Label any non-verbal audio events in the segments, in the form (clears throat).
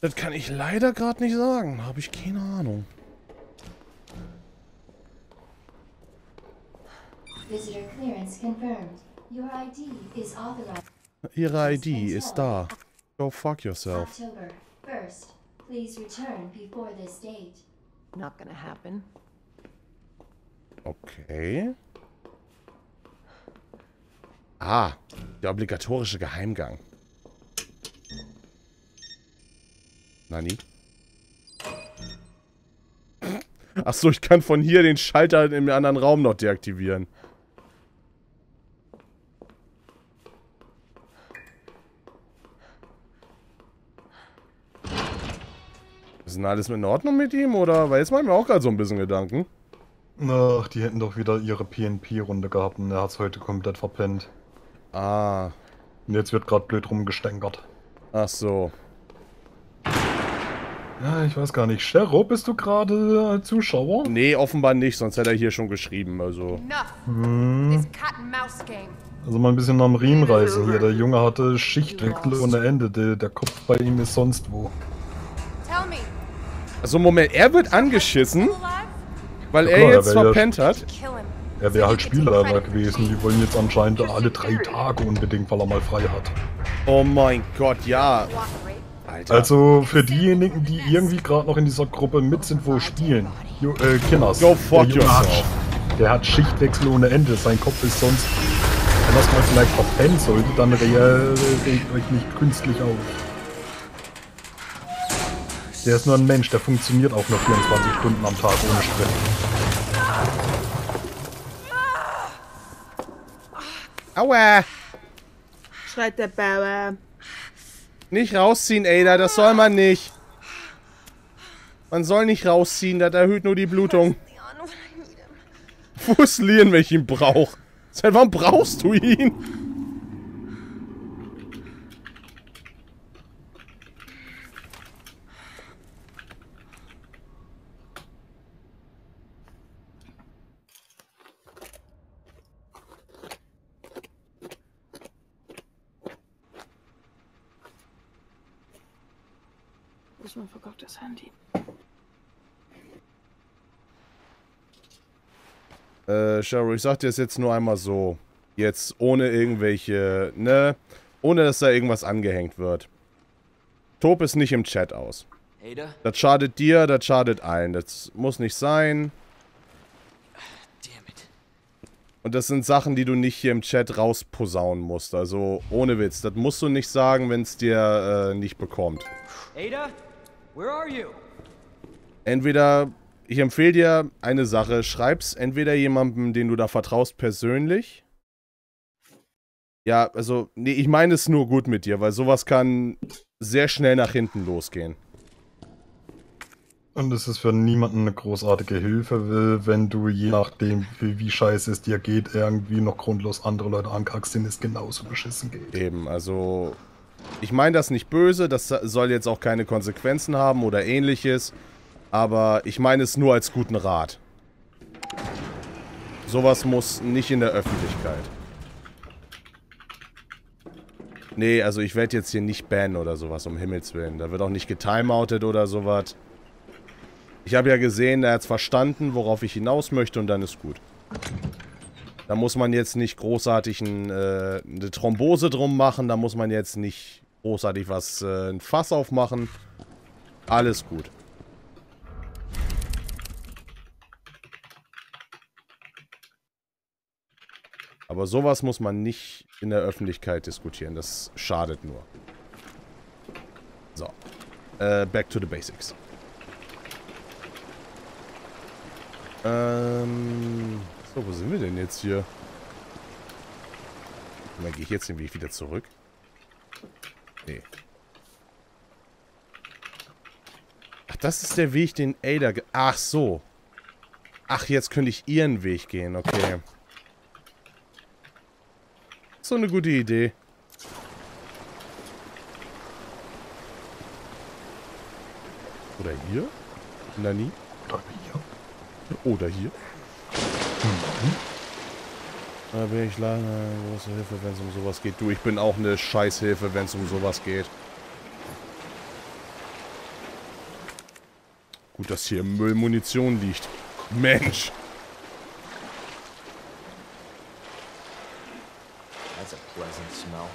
Das kann ich leider gerade nicht sagen. Habe ich keine Ahnung. Visitor clearance confirmed. Your ID is authorized. Ihre ID ist da. Go fuck yourself. October 1st. Please return before this date. Not gonna happen. Okay. Ah, der obligatorische Geheimgang. Nani? Achso, ich kann von hier den Schalter im anderen Raum noch deaktivieren. Ist denn alles in Ordnung mit ihm, oder? Weil jetzt machen wir auch gerade so ein bisschen Gedanken. Ach, die hätten doch wieder ihre PNP-Runde gehabt und er hat's heute komplett verpennt. Ah, Und jetzt wird gerade blöd rumgestänkert. ach so. Ja, ich weiß gar nicht. Shero, bist du gerade äh, Zuschauer? Nee, offenbar nicht, sonst hätte er hier schon geschrieben, also. Game. Also mal ein bisschen am Riemen reißen hier. Der Junge hatte Schichtwechsel ohne Ende. Der, der Kopf bei ihm ist sonst wo. Tell me. Also Moment, er wird angeschissen, weil Ja, er klar, jetzt er ja- verpennt hat. Kill him. Er wäre halt Spielleiter gewesen. Die wollen jetzt anscheinend alle drei Tage unbedingt, weil er mal frei hat. Oh mein Gott, ja. Alter. Also für diejenigen, die irgendwie gerade noch in dieser Gruppe mit sind, wo spielen. Jo, äh, Kinders. Go fuck der yourself. Der hat Schichtwechsel ohne Ende. Sein Kopf ist sonst... Wenn das mal vielleicht verpennen sollte, dann re äh, regt euch nicht künstlich auf. Der ist nur ein Mensch, der funktioniert auch nur 24 Stunden am Tag ohne Stress. Aua! Schreit der Bauer. Nicht rausziehen, Ada, das soll man nicht. Man soll nicht rausziehen, das erhöht nur die Blutung. Wo ist Leon, wenn ich ihn brauche? Seit wann brauchst du ihn? Wo ist mein verkauftes Handy? Äh, Cheryl, ich sag dir das jetzt nur einmal so. Jetzt ohne irgendwelche, ne? Ohne dass da irgendwas angehängt wird. Tob es nicht im Chat aus. Ada? Das schadet dir, das schadet allen. Das muss nicht sein. Damn it. Und das sind Sachen, die du nicht hier im Chat rausposaunen musst. Also ohne Witz. Das musst du nicht sagen, wenn es dir äh, nicht bekommt. Ada? Entweder, ich empfehle dir eine Sache, schreib's entweder jemandem, den du da vertraust, persönlich. Ja, also, nee, ich meine es nur gut mit dir, weil sowas kann sehr schnell nach hinten losgehen. Und es ist für niemanden eine großartige Hilfe, wenn du je nachdem, wie, wie scheiße es dir geht, irgendwie noch grundlos andere Leute ankackst, denen es genauso beschissen geht. Eben, also, ich meine das nicht böse, das soll jetzt auch keine Konsequenzen haben oder ähnliches, aber ich meine es nur als guten Rat. Sowas muss nicht in der Öffentlichkeit. Nee, also ich werde jetzt hier nicht bannen oder sowas, um Himmels Willen. Da wird auch nicht getimeoutet oder sowas. Ich habe ja gesehen, er hat verstanden, worauf ich hinaus möchte und dann ist gut. Da muss man jetzt nicht großartig ein, äh, eine Thrombose drum machen, da muss man jetzt nicht großartig was, äh, ein Fass aufmachen. Alles gut. Aber sowas muss man nicht in der Öffentlichkeit diskutieren. Das schadet nur. So. Äh, back to the basics. Ähm. So, wo sind wir denn jetzt hier? Und dann gehe ich jetzt den Weg wieder zurück. Nee. Ach, das ist der Weg, den Ada... ge- Ach so. Ach, jetzt könnte ich ihren Weg gehen. Okay. So eine gute Idee. Oder hier? Nani? Oder hier. Oder hier. Da bin ich leider eine große Hilfe, wenn es um sowas geht. Du, ich bin auch eine Scheißhilfe, wenn es um sowas geht. Gut, dass hier im Müll Munition liegt. Mensch. That's a pleasant smell.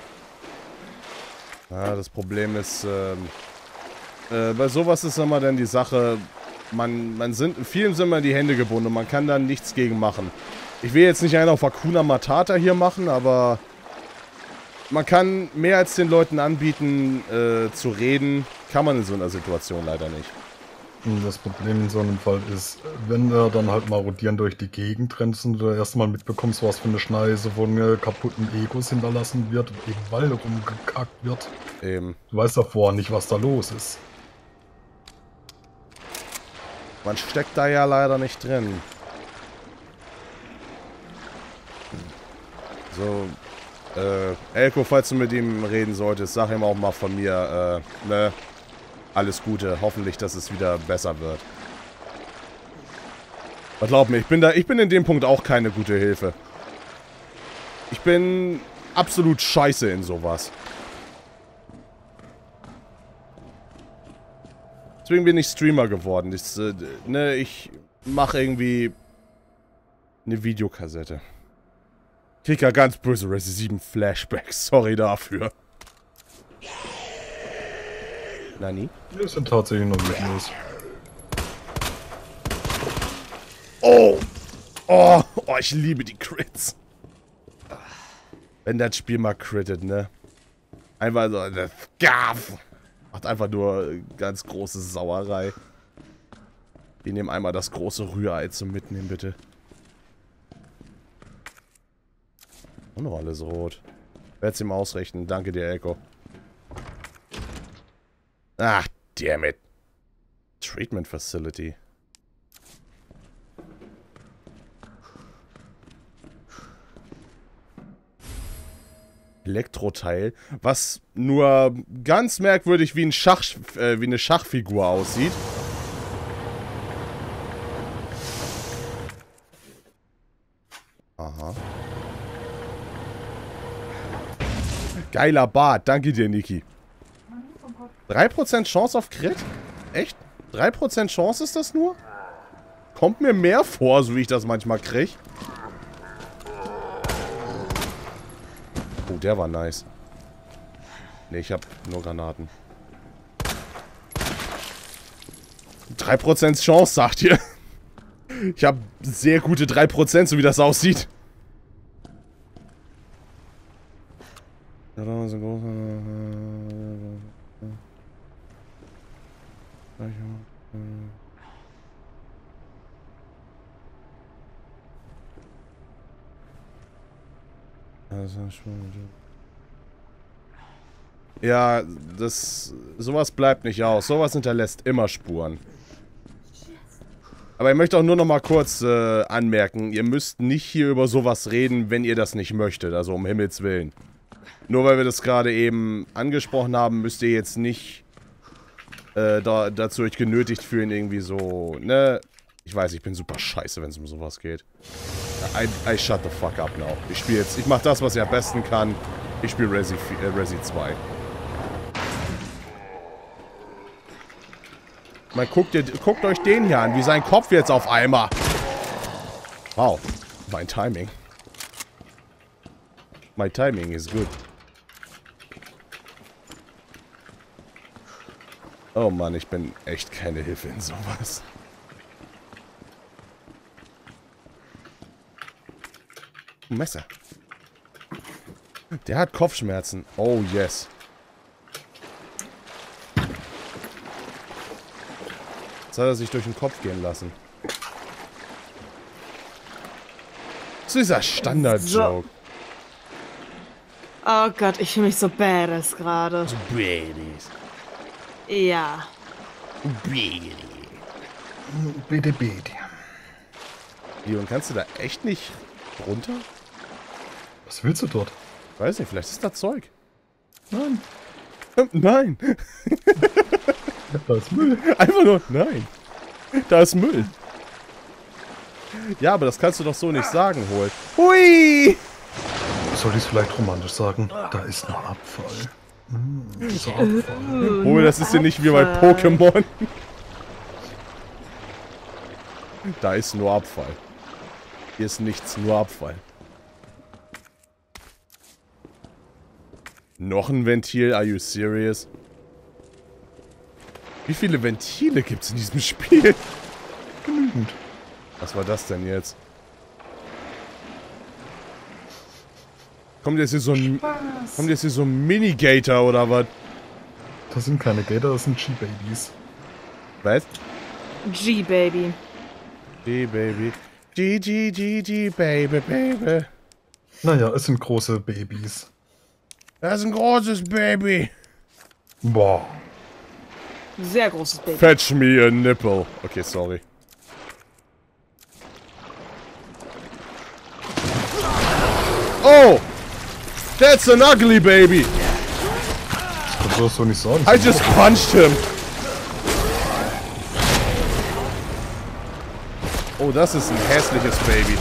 Ja, das Problem ist, ähm, äh, bei sowas ist immer dann die Sache, man, man sind, vielen sind immer die Hände gebunden und man kann da nichts gegen machen. Ich will jetzt nicht einen auf Hakuna Matata hier machen, aber man kann mehr als den Leuten anbieten, äh, zu reden, kann man in so einer Situation leider nicht. Und Das Problem in so einem Fall ist, wenn du dann halt marodieren durch die Gegend rennst und du erstmal mitbekommst, was für eine Schneise von äh, kaputten Egos hinterlassen wird, eben weil rumgekackt wird. Eben. Du weißt davor nicht, was da los ist. Man steckt da ja leider nicht drin. So, äh, Elko, falls du mit ihm reden solltest, sag ihm auch mal von mir, äh, ne, alles Gute. Hoffentlich, dass es wieder besser wird. Aber glaub mir, ich bin da, ich bin in dem Punkt auch keine gute Hilfe. Ich bin absolut scheiße in sowas. Deswegen bin ich Streamer geworden. Ich, äh, ne, ich mache irgendwie eine Videokassette. Ja ganz böse Resident 7 Flashbacks. Sorry dafür. Nani? Wir sind tatsächlich noch mit los. Oh! Oh! Oh, ich liebe die Crits. Wenn das Spiel mal crittet, ne? Einfach so, das Gaff! Macht einfach nur ganz große Sauerei. Wir nehmen einmal das große Rührei zum Mitnehmen, bitte. Und noch alles rot. Werd's ihm ausrichten. Danke dir, Echo. Ach, damn it. Treatment Facility. Elektroteil, was nur ganz merkwürdig wie, ein Schach, äh, wie eine Schachfigur aussieht. Aha. Geiler Bart, danke dir, Niki. 3% Chance auf Crit? Echt? 3% Chance ist das nur? Kommt mir mehr vor, so wie ich das manchmal krieg. Oh, der war nice. Ne, ich hab nur Granaten. 3% Chance, sagt ihr. Ich habe sehr gute 3%, so wie das aussieht. Ja, das... Sowas bleibt nicht aus. Sowas hinterlässt immer Spuren. Aber ich möchte auch nur noch mal kurz äh, anmerken, ihr müsst nicht hier über sowas reden, wenn ihr das nicht möchtet. Also um Himmels Willen. Nur weil wir das gerade eben angesprochen haben, müsst ihr jetzt nicht äh, da, dazu euch genötigt fühlen, irgendwie so, ne? Ich weiß, ich bin super scheiße, wenn es um sowas geht. I, I shut the fuck up now. Ich spiele jetzt, ich mach das, was ich am besten kann. Ich spiele Resi, äh, Resi 2. Man guckt, guckt euch den hier an, wie sein Kopf jetzt auf einmal. Wow, mein Timing. My timing is good. Oh Mann, ich bin echt keine Hilfe in sowas. Ein Messer. Der hat Kopfschmerzen. Oh yes. Jetzt hat er sich durch den Kopf gehen lassen. So dieser Standard-Joke. Oh Gott, ich fühle mich so badass gerade. So Badies. Ja. Badies. Bitte, bitte. Leon, kannst du da echt nicht runter? Was willst du dort? Weiß nicht, vielleicht ist da Zeug. Nein. Ähm, Nein. Da ist Müll. Einfach nur, nein. Da ist Müll. Ja, aber das kannst du doch so nicht sagen, Hol. Hui! Soll ich es vielleicht romantisch sagen? Da ist noch Abfall. Hm, so Abfall. Hol, das ist ja nicht wie bei Pokémon. Da ist nur Abfall. Hier ist nichts, nur Abfall. Noch ein Ventil? Are you serious? Wie viele Ventile gibt's in diesem Spiel? Genügend. Was war das denn jetzt? Kommt jetzt hier so ein... Kommt jetzt hier so ein Minigator oder was? Das sind keine Gator, das sind G-Babies. Was? G-Baby. G, Baby. G, G, G, G, Baby, Baby. Naja, es sind große Babys. Das ist ein großes Baby. Boah. Sehr großes Baby. Fetch me a nipple. Okay, sorry. Oh! That's an ugly baby! Das wirst du nicht sagen. I just punched him! Oh, das ist ein hässliches Baby.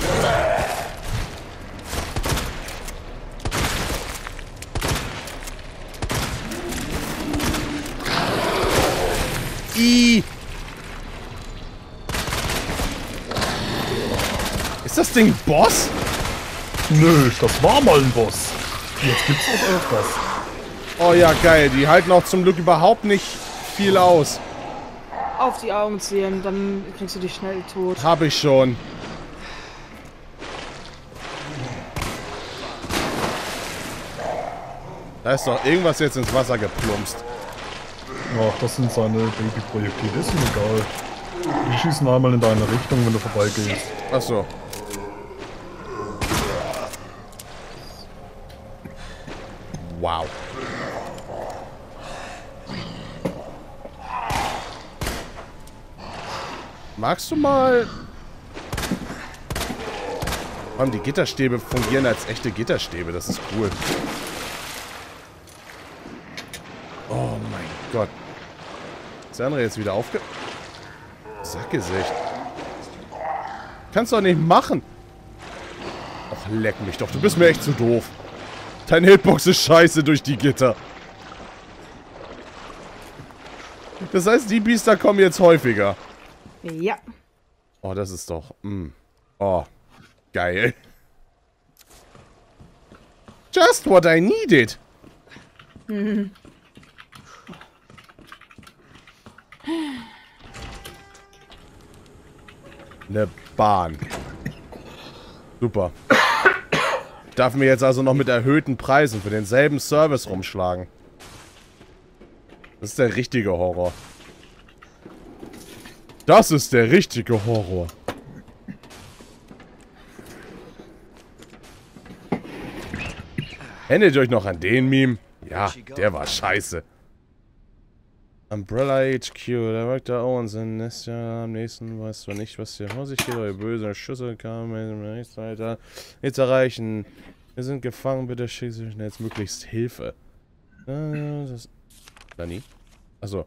I. Ist das Ding Boss? Nö, das war mal ein Boss. Jetzt gibt's das öfters. Oh ja, geil. Die halten auch zum Glück überhaupt nicht viel aus. Auf die Augen ziehen, dann kriegst du dich schnell tot. Hab ich schon. Da ist doch irgendwas jetzt ins Wasser geplumpst. Ach, das sind seine Babyprojektile. Ist ihm egal. Die schießen einmal in deine Richtung, wenn du vorbeigehst. Ach so. Wow. Magst du mal... Allem die Gitterstäbe fungieren als echte Gitterstäbe. Das ist cool. Oh mein Gott. Ist der andere jetzt wieder aufge... Sackgesicht. Kannst du doch nicht machen. Ach, leck mich doch. Du bist mir echt zu doof. Deine Hitbox ist scheiße durch die Gitter. Das heißt, die Biester kommen jetzt häufiger. Ja. Oh, das ist doch... Mm. Oh, geil. Just what I needed. Eine Bahn. Super. Darf mir jetzt also noch mit erhöhten Preisen für denselben Service rumschlagen. Das ist der richtige Horror. Das ist der richtige Horror. Erinnert ihr euch noch an den Meme? Ja, der war scheiße. Umbrella HQ, Dr. Owens in Nestia am nächsten weißt du nicht, was hier vor sich geht, eure böse Schüsse kamen nichts weiter. Jetzt erreichen. Wir sind gefangen, bitte schick Sie schnellstmöglichst Hilfe. Äh, das... Dani? Achso.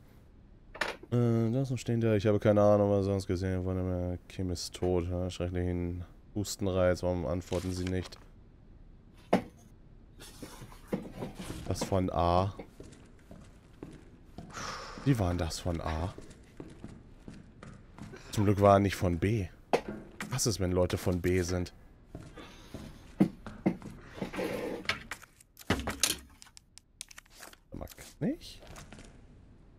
Äh, das noch stehen da. Ich habe keine Ahnung, was sonst gesehen von dem Kim ist tot. Schrecklichen Hustenreiz. Warum antworten Sie nicht? Das von A. Wie waren das von A? Zum Glück war er nicht von B. Was ist, wenn Leute von B sind? Mag nicht?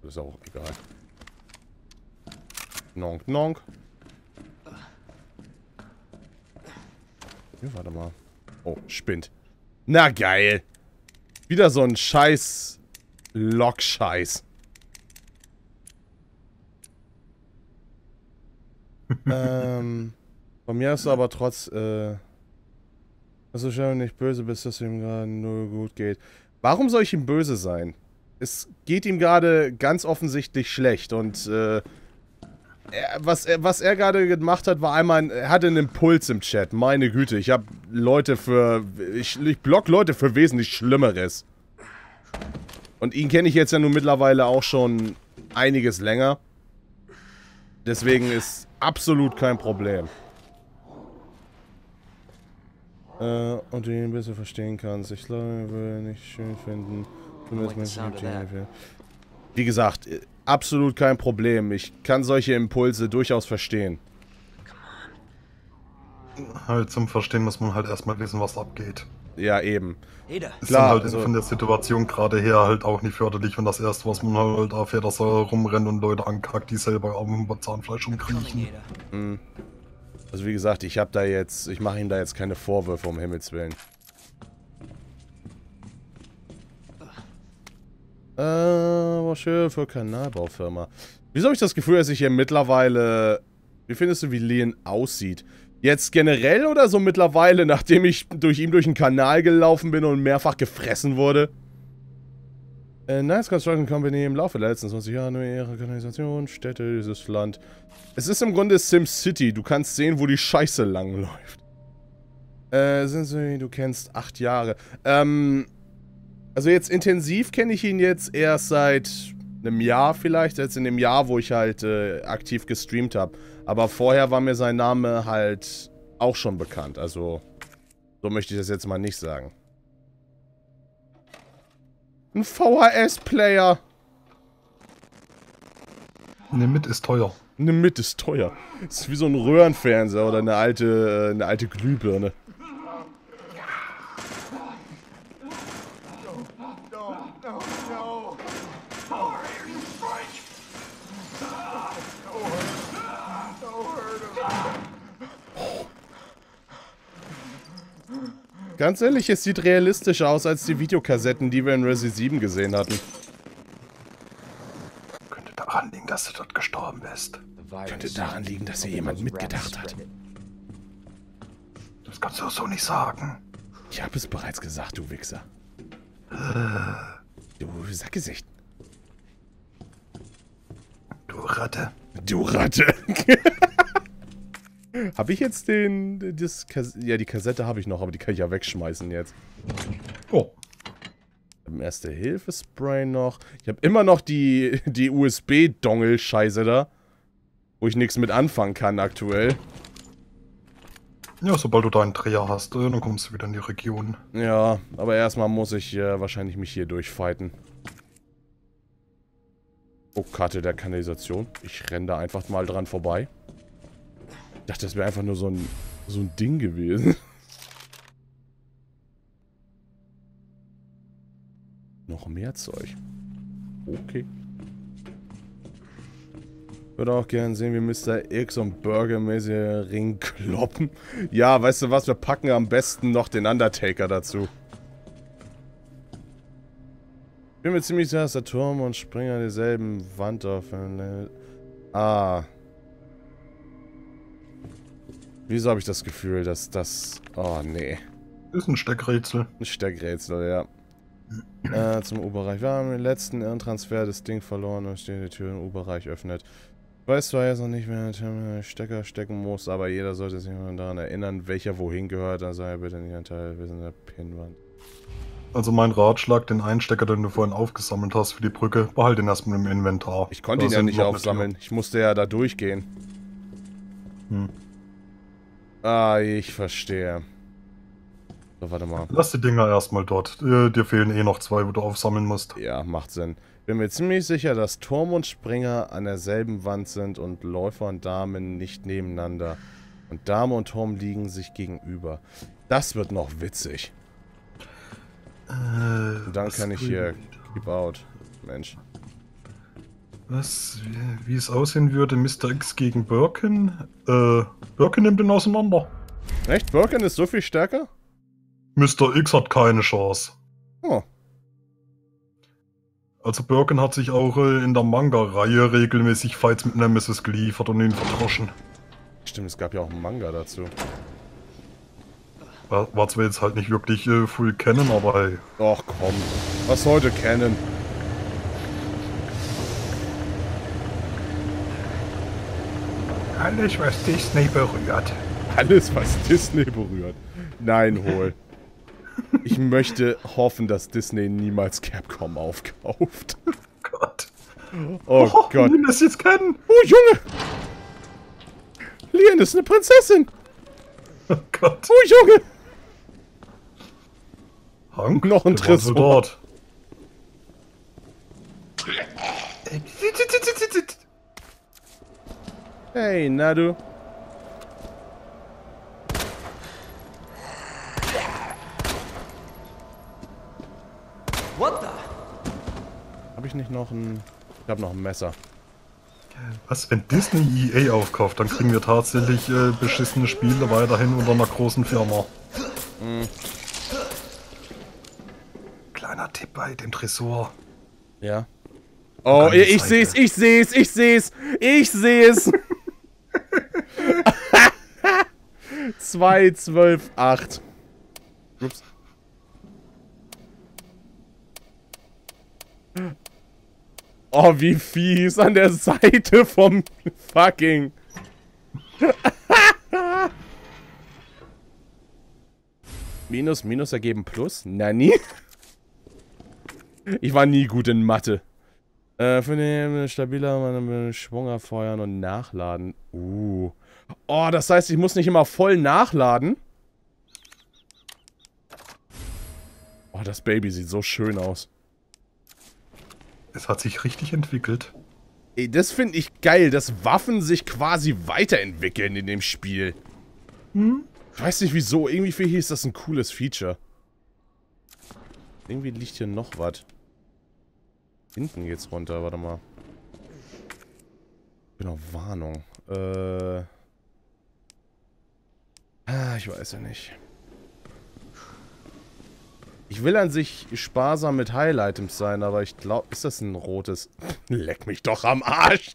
Das ist auch egal. Nonk, nonk. Hier, warte mal. Oh, spinnt. Na geil. Wieder so ein scheiß Lock-Scheiß. Ähm, von mir du aber trotz, äh, dass du schon nicht böse bist, dass es ihm gerade nur gut geht. Warum soll ich ihm böse sein? Es geht ihm gerade ganz offensichtlich schlecht und, äh, er, was er, was er gerade gemacht hat, war einmal, ein, er hatte einen Impuls im Chat. Meine Güte, ich habe Leute für, ich, ich block Leute für wesentlich Schlimmeres. Und ihn kenne ich jetzt ja nun mittlerweile auch schon einiges länger. Deswegen ist absolut kein Problem. Äh, und du ihn ein bisschen verstehen kannst. Ich glaube, er würde nicht schön finden. Menschen die ihn nicht will. Wie gesagt, äh, absolut kein Problem. Ich kann solche Impulse durchaus verstehen. Come Halt zum Verstehen muss man halt erstmal wissen, was abgeht. Ja, eben. Ist Klar, dann halt also- von der Situation gerade her halt auch nicht förderlich und das erste, was man halt erfährt, dass er rumrennt und Leute ankackt, die selber am Zahnfleisch umkriechen. Ada. Also wie gesagt, ich habe da jetzt, ich mache ihm da jetzt keine Vorwürfe, um Himmels Willen. Äh, was schön für Kanalbaufirma. Wieso habe ich das Gefühl, dass ich hier mittlerweile... Wie findest du, wie Leon aussieht? Jetzt generell oder so mittlerweile, nachdem ich durch ihn durch den Kanal gelaufen bin und mehrfach gefressen wurde? Äh, nice Construction Company im Laufe der letzten 20 Jahre ihre Kanalisation, Städte, dieses Land. Es ist im Grunde SimCity. Du kannst sehen, wo die Scheiße langläuft. Äh, sind sie, du kennst acht Jahre. Ähm, also jetzt intensiv kenne ich ihn jetzt erst seit einem Jahr vielleicht. Jetzt in dem Jahr, wo ich halt äh, aktiv gestreamt habe. Aber vorher war mir sein Name halt auch schon bekannt. Also, so möchte ich das jetzt mal nicht sagen. Ein VHS-Player. Ne, mit ist teuer. Eine Mitte ist teuer. Das ist wie so ein Röhrenfernseher oder eine alte, äh, eine alte Glühbirne. Ganz ehrlich, es sieht realistischer aus als die Videokassetten, die wir in Resi 7 gesehen hatten. Könnte daran liegen, dass du dort gestorben bist. Könnte daran liegen, dass hier jemand mitgedacht hat. Das kannst du so nicht sagen. Ich habe es bereits gesagt, du Wichser. Du Sackgesicht. Du Ratte. Du Ratte. (laughs) habe ich jetzt den... Das Kas ja, die Kassette habe ich noch, aber die kann ich ja wegschmeißen jetzt. Oh, Erste-Hilfe-Spray noch. Ich habe immer noch die, die USB-Dongle-Scheiße da. Wo ich nichts mit anfangen kann aktuell. ja, sobald du deinen Dreher hast, äh, dann kommst du wieder in die Region. Ja, aber erstmal muss ich äh, wahrscheinlich mich hier durchfighten. Oh, Karte der Kanalisation. Ich renne da einfach mal dran vorbei. Ich dachte, das wäre einfach nur so ein, so ein Ding gewesen. (laughs) Noch mehr Zeug. Okay. Würde auch gern sehen, wie Mr. X und Burgermäßig Ring kloppen. Ja, weißt du was? Wir packen am besten noch den Undertaker dazu. Bin mir ziemlich sicher, dass der Turm und Springer dieselben Wand auf. Ah. Wieso habe ich das Gefühl, dass das... Oh, nee. Ist ein Steckrätsel. Ein Steckrätsel, ja. (clears throat) Äh, zum U-Bereich. Wir haben den letzten Irrentransfer das Ding verloren und stehen die Tür im U-Bereich öffnet. Ich weiß zwar jetzt noch nicht, wer den Stecker stecken muss, aber jeder sollte sich mal daran erinnern, welcher wohin gehört. Dann sei bitte nicht ein Teil wissen der Pinwand. Also mein Ratschlag, den Einstecker, den du vorhin aufgesammelt hast für die Brücke, behalt den erstmal im Inventar. Ich konnte ihn ja sind nicht aufsammeln. Ich musste ja da durchgehen. Hm. Ah, ich verstehe. So, warte mal. Lass die Dinger erstmal dort. Äh, dir fehlen eh noch zwei, wo du aufsammeln musst. Ja, macht Sinn. Bin mir ziemlich sicher, dass Turm und Springer an derselben Wand sind und Läufer und Damen nicht nebeneinander. Und Dame und Turm liegen sich gegenüber. Das wird noch witzig. Äh, Und dann kann ich hier? Keep Out. Mensch. Was, wie, wie es aussehen würde, Mr. X gegen Birkin? Äh, Birkin nimmt ihn auseinander. Echt? Birkin ist so viel stärker? Mr. X hat keine Chance. Oh. Also Birkin hat sich auch äh, in der Manga-Reihe regelmäßig Fights mit Nemesis geliefert und ihn verdroschen. Stimmt, es gab ja auch einen Manga dazu. War, war zwar jetzt halt nicht wirklich äh, full kennen, aber hey. Och komm. Was heute kennen? Alles, was Disney berührt. Alles, was Disney berührt. Nein, hol. Ich möchte hoffen, dass Disney niemals Capcom aufkauft. Gott. Oh Gott. Will das jetzt kennen? Oh, Junge! Lien ist eine Prinzessin! Oh Gott. Oh, Junge! Hank? Noch ein der war Tresor. dort. Hey, Nadu. What the? Hab ich nicht noch ein... Ich hab noch ein Messer. Was, wenn Disney EA aufkauft, dann kriegen wir tatsächlich äh, beschissene Spiele weiterhin unter einer großen Firma. Mhm. Kleiner Tipp bei dem Tresor. Ja. Oh, ich seh's, ich seh's, ich seh's, ich seh's. 2, 12, 8. Ups. Oh, wie fies an der Seite vom fucking. Minus, Minus ergeben Plus? Na nie. Ich war nie gut in Mathe. Äh, für den stabiler man Schwunger feuern und nachladen. Uh. Oh, das heißt, ich muss nicht immer voll nachladen. Oh, das Baby sieht so schön aus. Es hat sich richtig entwickelt. Ey, das finde ich geil, dass Waffen sich quasi weiterentwickeln in dem Spiel. Ich weiß nicht wieso, irgendwie für hier ist das ein cooles Feature. Irgendwie liegt hier noch was. Hinten geht's runter, warte mal. Genau, Warnung. Äh. Ah, ich weiß ja nicht. Ich will an sich sparsam mit Heil-Items sein, aber ich glaube, ist das ein rotes? Leck mich doch am Arsch.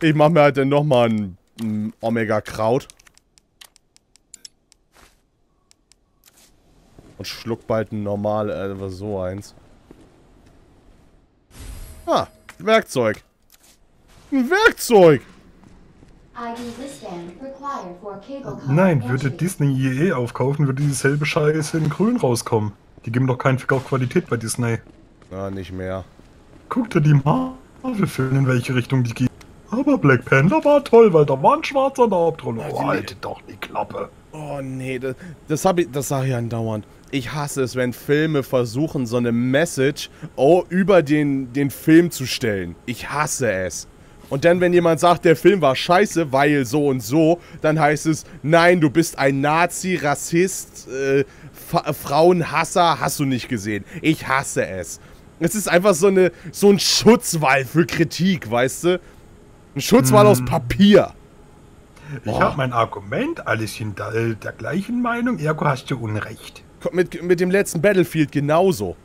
Ich mach mir halt dann nochmal ein, ein Omega-Kraut. Und schluck bald ein normal, äh, so eins. Ah, Werkzeug. Ein Werkzeug! Nein, würde. Disney EA aufkaufen, würde dieselbe Scheiße in grün rauskommen. Die geben doch keinen Fick auf Qualität bei Disney. Na, nicht mehr. Guck dir die Marvel-Filme, in welche Richtung die gehen. Aber Black Panther war toll, weil da war ein Schwarzer in der Hauptrolle. Oh, halte doch die Klappe. Oh nee, das, das habe ich, das sage ich andauernd. Ich hasse es, wenn Filme versuchen, so eine Message oh, über den, den Film zu stellen. Ich hasse es. Und dann, wenn jemand sagt, der Film war scheiße, weil so und so, dann heißt es, nein, du bist ein Nazi, Rassist, äh, Frauenhasser, hast du nicht gesehen. Ich hasse es. Es ist einfach so, eine, so ein Schutzwall für Kritik, weißt du? Ein Schutzwall aus Papier. Ich habe mein Argument, alles sind da, äh, der gleichen Meinung, ergo hast du Unrecht. Mit, mit dem letzten Battlefield genauso.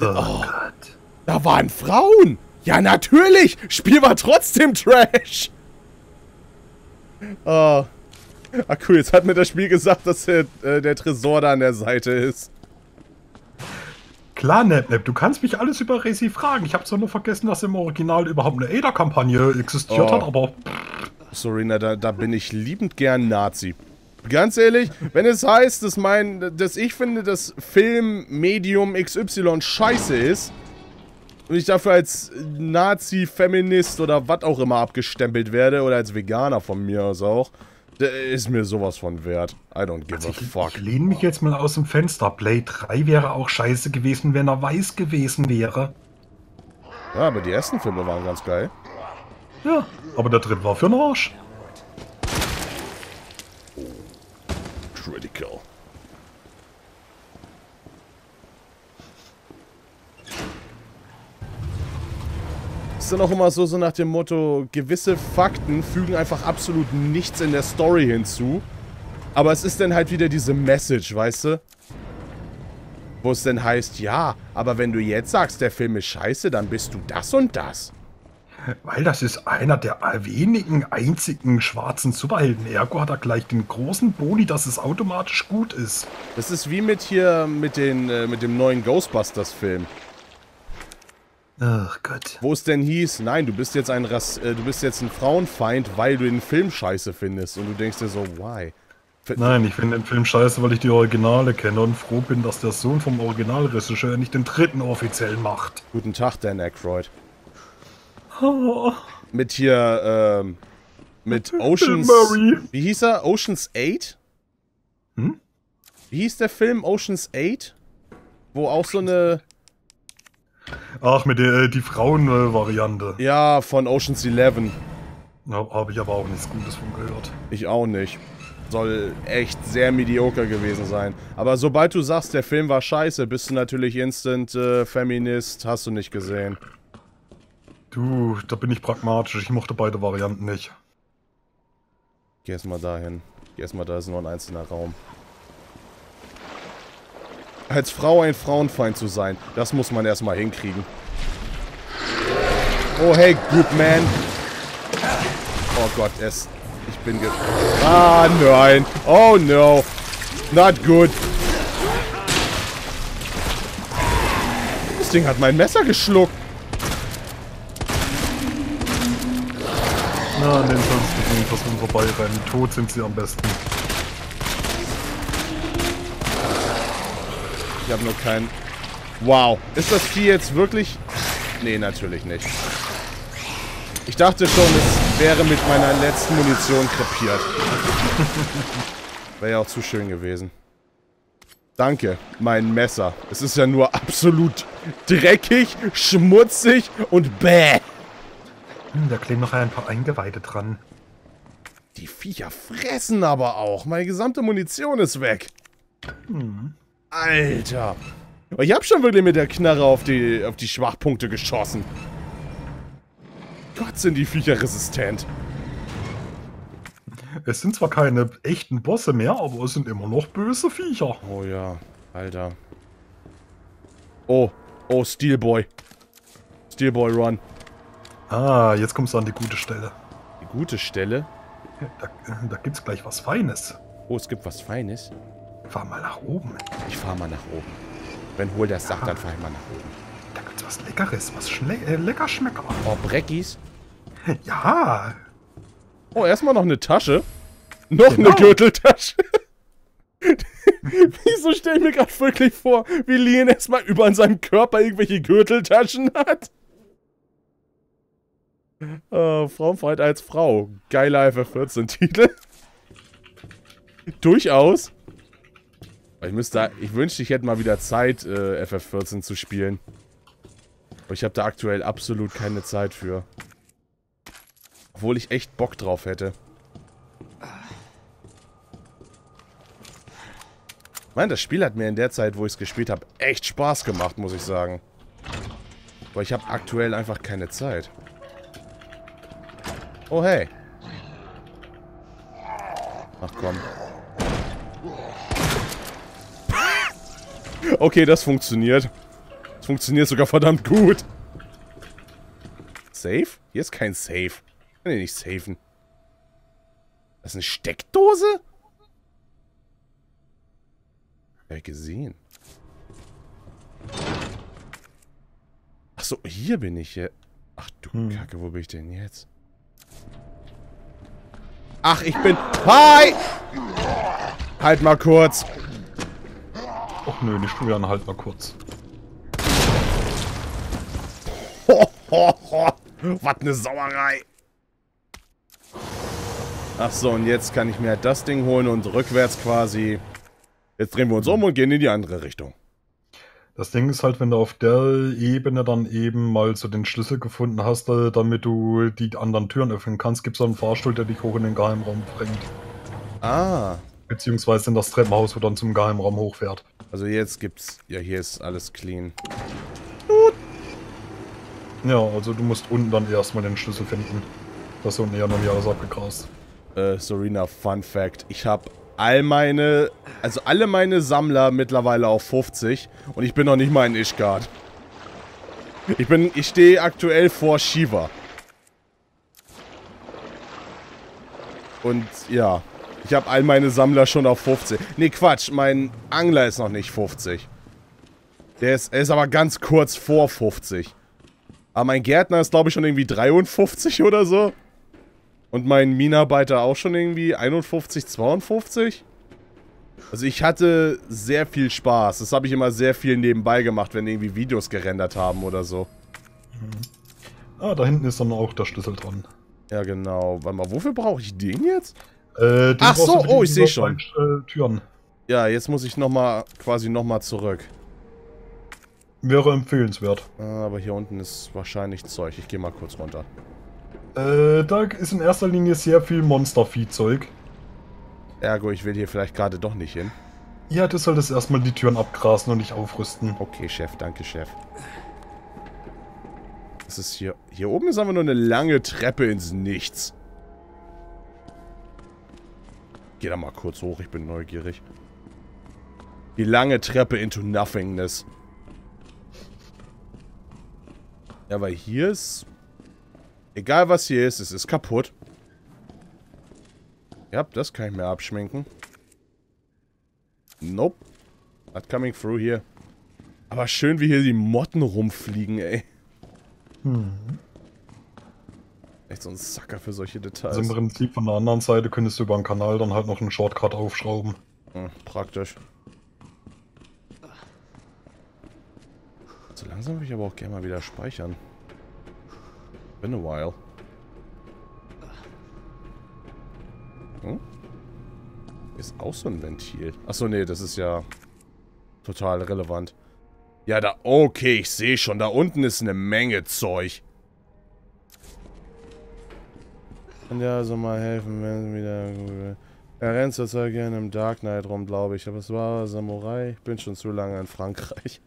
Oh, Gott. Da waren Frauen. Ja, natürlich. Spiel war trotzdem Trash. Oh. Ah, cool. Jetzt hat mir das Spiel gesagt, dass der, äh, der Tresor da an der Seite ist. Klar, NetNap, du kannst mich alles über Resi fragen. Ich habe zwar nur vergessen, dass im Original überhaupt eine ADA-Kampagne existiert Oh. hat, aber Sorina, da, da bin ich liebend gern Nazi. Ganz ehrlich, wenn es heißt, dass mein, dass ich finde, dass Filmmedium XY scheiße ist und ich dafür als Nazi, Feminist oder was auch immer abgestempelt werde oder als Veganer von mir aus auch, da ist mir sowas von wert. I don't give a fuck. ich lehne mich jetzt mal aus dem Fenster. Blade 3 wäre auch scheiße gewesen, wenn er weiß gewesen wäre. Ja, aber die ersten Filme waren ganz geil. Ja, aber der dritte war für den Arsch. Ist dann auch immer so, so nach dem Motto, gewisse Fakten fügen einfach absolut nichts in der Story hinzu. Aber es ist dann halt wieder diese Message, weißt du? Wo es dann heißt, ja, aber wenn du jetzt sagst, der Film ist scheiße, dann bist du das und das. Weil das ist einer der wenigen einzigen schwarzen Superhelden. Ergo hat er gleich den großen Boni, dass es automatisch gut ist. Das ist wie mit hier, mit, den, äh, mit dem neuen Ghostbusters-Film. Ach Gott. Wo es denn hieß, nein, du bist jetzt ein Rass, äh, du bist jetzt ein Frauenfeind, weil du den Film scheiße findest. Und du denkst dir so, why? F Nein, ich finde den Film scheiße, weil ich die Originale kenne und froh bin, dass der Sohn vom Originalregisseur nicht den dritten offiziell macht. Guten Tag, Dan Aykroyd. Oh, Mit hier, ähm, mit Oceans... Murray. Wie hieß er? Oceans 8? Hm? Wie hieß der Film? Oceans 8? Wo auch so eine... Ach, mit der äh, die Frauen-Variante. Ja, von Oceans 11. Ja, Habe ich aber auch nichts Gutes von gehört. Ich auch nicht. soll echt sehr mediocre gewesen sein. Aber sobald du sagst, der Film war scheiße, bist du natürlich instant äh, Feminist, hast du nicht gesehen. Du, da bin ich pragmatisch. Ich mochte beide Varianten nicht. Geh erstmal dahin. Geh erstmal, da ist nur ein einzelner Raum. Als Frau ein Frauenfeind zu sein, das muss man erstmal hinkriegen. Oh hey, Good Man. Oh Gott, es. Ich bin ge... Ah, nein. Oh no. Not good. Das Ding hat mein Messer geschluckt. Na, an den nicht versuchen vorbeirennen. Tot sind sie am besten. Ich habe nur keinen... Wow. Ist das Vieh jetzt wirklich... Nee, natürlich nicht. Ich dachte schon, es wäre mit meiner letzten Munition krepiert. Wäre ja auch zu schön gewesen. Danke, mein Messer. Es ist ja nur absolut dreckig, schmutzig und bäh. Hm, da kleben noch ein paar Eingeweide dran. Die Viecher fressen aber auch. Meine gesamte Munition ist weg. Alter. Ich hab schon wirklich mit der Knarre auf die, auf die Schwachpunkte geschossen. Gott, sind die Viecher resistent. Es sind zwar keine echten Bosse mehr, aber es sind immer noch böse Viecher. Oh ja, Alter. Oh, oh, Steelboy. Steelboy Run. Ah, jetzt kommst du an die gute Stelle. Die gute Stelle. Da, da gibt's gleich was Feines. Oh, es gibt was Feines. Fahr mal nach oben. Ich fahr mal nach oben. Wenn Hol das sagt, dann fahr ich mal nach oben. Da gibt's was Leckeres, was Schle äh, lecker schmecker. Oh, Breckis. (laughs) Ja, Oh, erstmal noch eine Tasche. Noch Genau. eine Gürteltasche. (laughs) Wieso stelle ich mir gerade wirklich vor, wie Leon erstmal über an seinem Körper irgendwelche Gürteltaschen hat? Äh, Frauenfeind als Frau. Geiler FF14-Titel. Durchaus. Ich müsste, ich wünschte, ich hätte mal wieder Zeit, äh, FF14 zu spielen. Aber ich habe da aktuell absolut keine Zeit für. Obwohl ich echt Bock drauf hätte. Mann, das Spiel hat mir in der Zeit, wo ich es gespielt habe, echt Spaß gemacht, muss ich sagen. Aber ich habe aktuell einfach keine Zeit. Oh, hey. Ach komm. Okay, das funktioniert. Das funktioniert sogar verdammt gut. Safe? Hier ist kein Safe. Ich kann den nicht safen. Das ist eine Steckdose? Ja, gesehen. Ach so, hier bin ich hier. Ach du Kacke, wo bin ich denn jetzt? Ach, ich bin... Hi! Halt mal kurz. Och nö, die Julian halt mal kurz. Ho, ho, ho. Was eine Sauerei. Ach so, und jetzt kann ich mir halt das Ding holen und rückwärts quasi... Jetzt drehen wir uns um und gehen in die andere Richtung. Das Ding ist halt, wenn du auf der Ebene dann eben mal so den Schlüssel gefunden hast, äh, damit du die anderen Türen öffnen kannst, gibt es einen Fahrstuhl, der dich hoch in den Geheimraum bringt. Ah, Beziehungsweise in das Treppenhaus, wo dann zum Geheimraum hochfährt. also jetzt gibt's... Ja, hier ist alles clean. Ja, also du musst unten dann erstmal den Schlüssel finden. Das ist unten eher noch nicht alles abgegrast. Äh, Serena, Fun Fact. Ich habe all meine... Also alle meine Sammler mittlerweile auf 50. Und ich bin noch nicht mal in Ishgard. Ich bin... Ich stehe aktuell vor Shiva. Und ja... Ich habe all meine Sammler schon auf 50. Nee, Quatsch. Mein Angler ist noch nicht 50. Der ist, er ist aber ganz kurz vor 50. Aber mein Gärtner ist, glaube ich, schon irgendwie 53 oder so. Und mein Minenarbeiter auch schon irgendwie 51, 52. Also ich hatte sehr viel Spaß. Das habe ich immer sehr viel nebenbei gemacht, wenn irgendwie Videos gerendert haben oder so. Ah, da hinten ist dann auch der Schlüssel dran. Ja, genau. Warte mal, wofür brauche ich den jetzt? Äh, den Ach so, oh, die ich seh schon. Äh, Türen. Ja, jetzt muss ich nochmal, quasi nochmal zurück. Wäre empfehlenswert. Ah, Aber hier unten ist wahrscheinlich Zeug. Ich gehe mal kurz runter. Äh, da ist in erster Linie sehr viel Monsterviehzeug. Ergo, ich will hier vielleicht gerade doch nicht hin. Ja, du solltest erstmal die Türen abgrasen und nicht aufrüsten. Okay, Chef, danke, Chef. Das ist hier... Hier oben ist einfach nur eine lange Treppe ins Nichts. Geh da mal kurz hoch, ich bin neugierig. Die lange Treppe into nothingness. Ja, weil hier ist... Egal was hier ist, es ist kaputt. Ja, das kann ich mir abschminken. Nope. Not coming through here. Aber schön, wie hier die Motten rumfliegen, ey. Echt so ein Sacker für solche Details. Also im Prinzip von der anderen Seite könntest du über den Kanal dann halt noch einen Shortcut aufschrauben. Hm, praktisch. So langsam würde ich aber auch gerne mal wieder speichern. Been a while. Hm? Ist auch so ein Ventil. Achso, nee, das ist ja total relevant. Ja, da... Okay, ich sehe schon. Da unten ist eine Menge Zeug. Kann dir also mal helfen, wenn wieder... Er rennt zurzeit gerne im Dark Knight rum, glaube ich. Aber es war Samurai. Ich bin schon zu lange in Frankreich.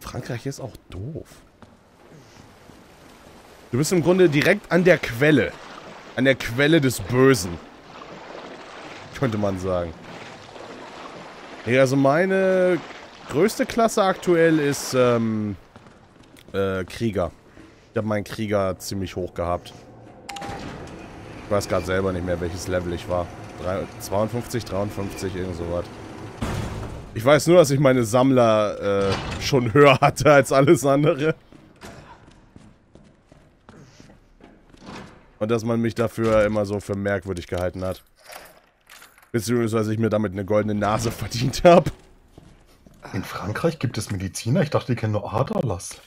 Frankreich ist auch doof. Du bist im Grunde direkt an der Quelle. An der Quelle des Bösen. Könnte man sagen. Ja, also meine größte Klasse aktuell ist ähm, äh, Krieger. Ich habe meinen Krieger ziemlich hoch gehabt. Ich weiß gerade selber nicht mehr, welches Level ich war. Drei, 52, 53, irgend sowas. Ich weiß nur, dass ich meine Sammler äh, schon höher hatte als alles andere. Und dass man mich dafür immer so für merkwürdig gehalten hat. Beziehungsweise ich mir damit eine goldene Nase (laughs) verdient habe. In Frankreich gibt es Mediziner? Ich dachte, die kennen nur Aderlass.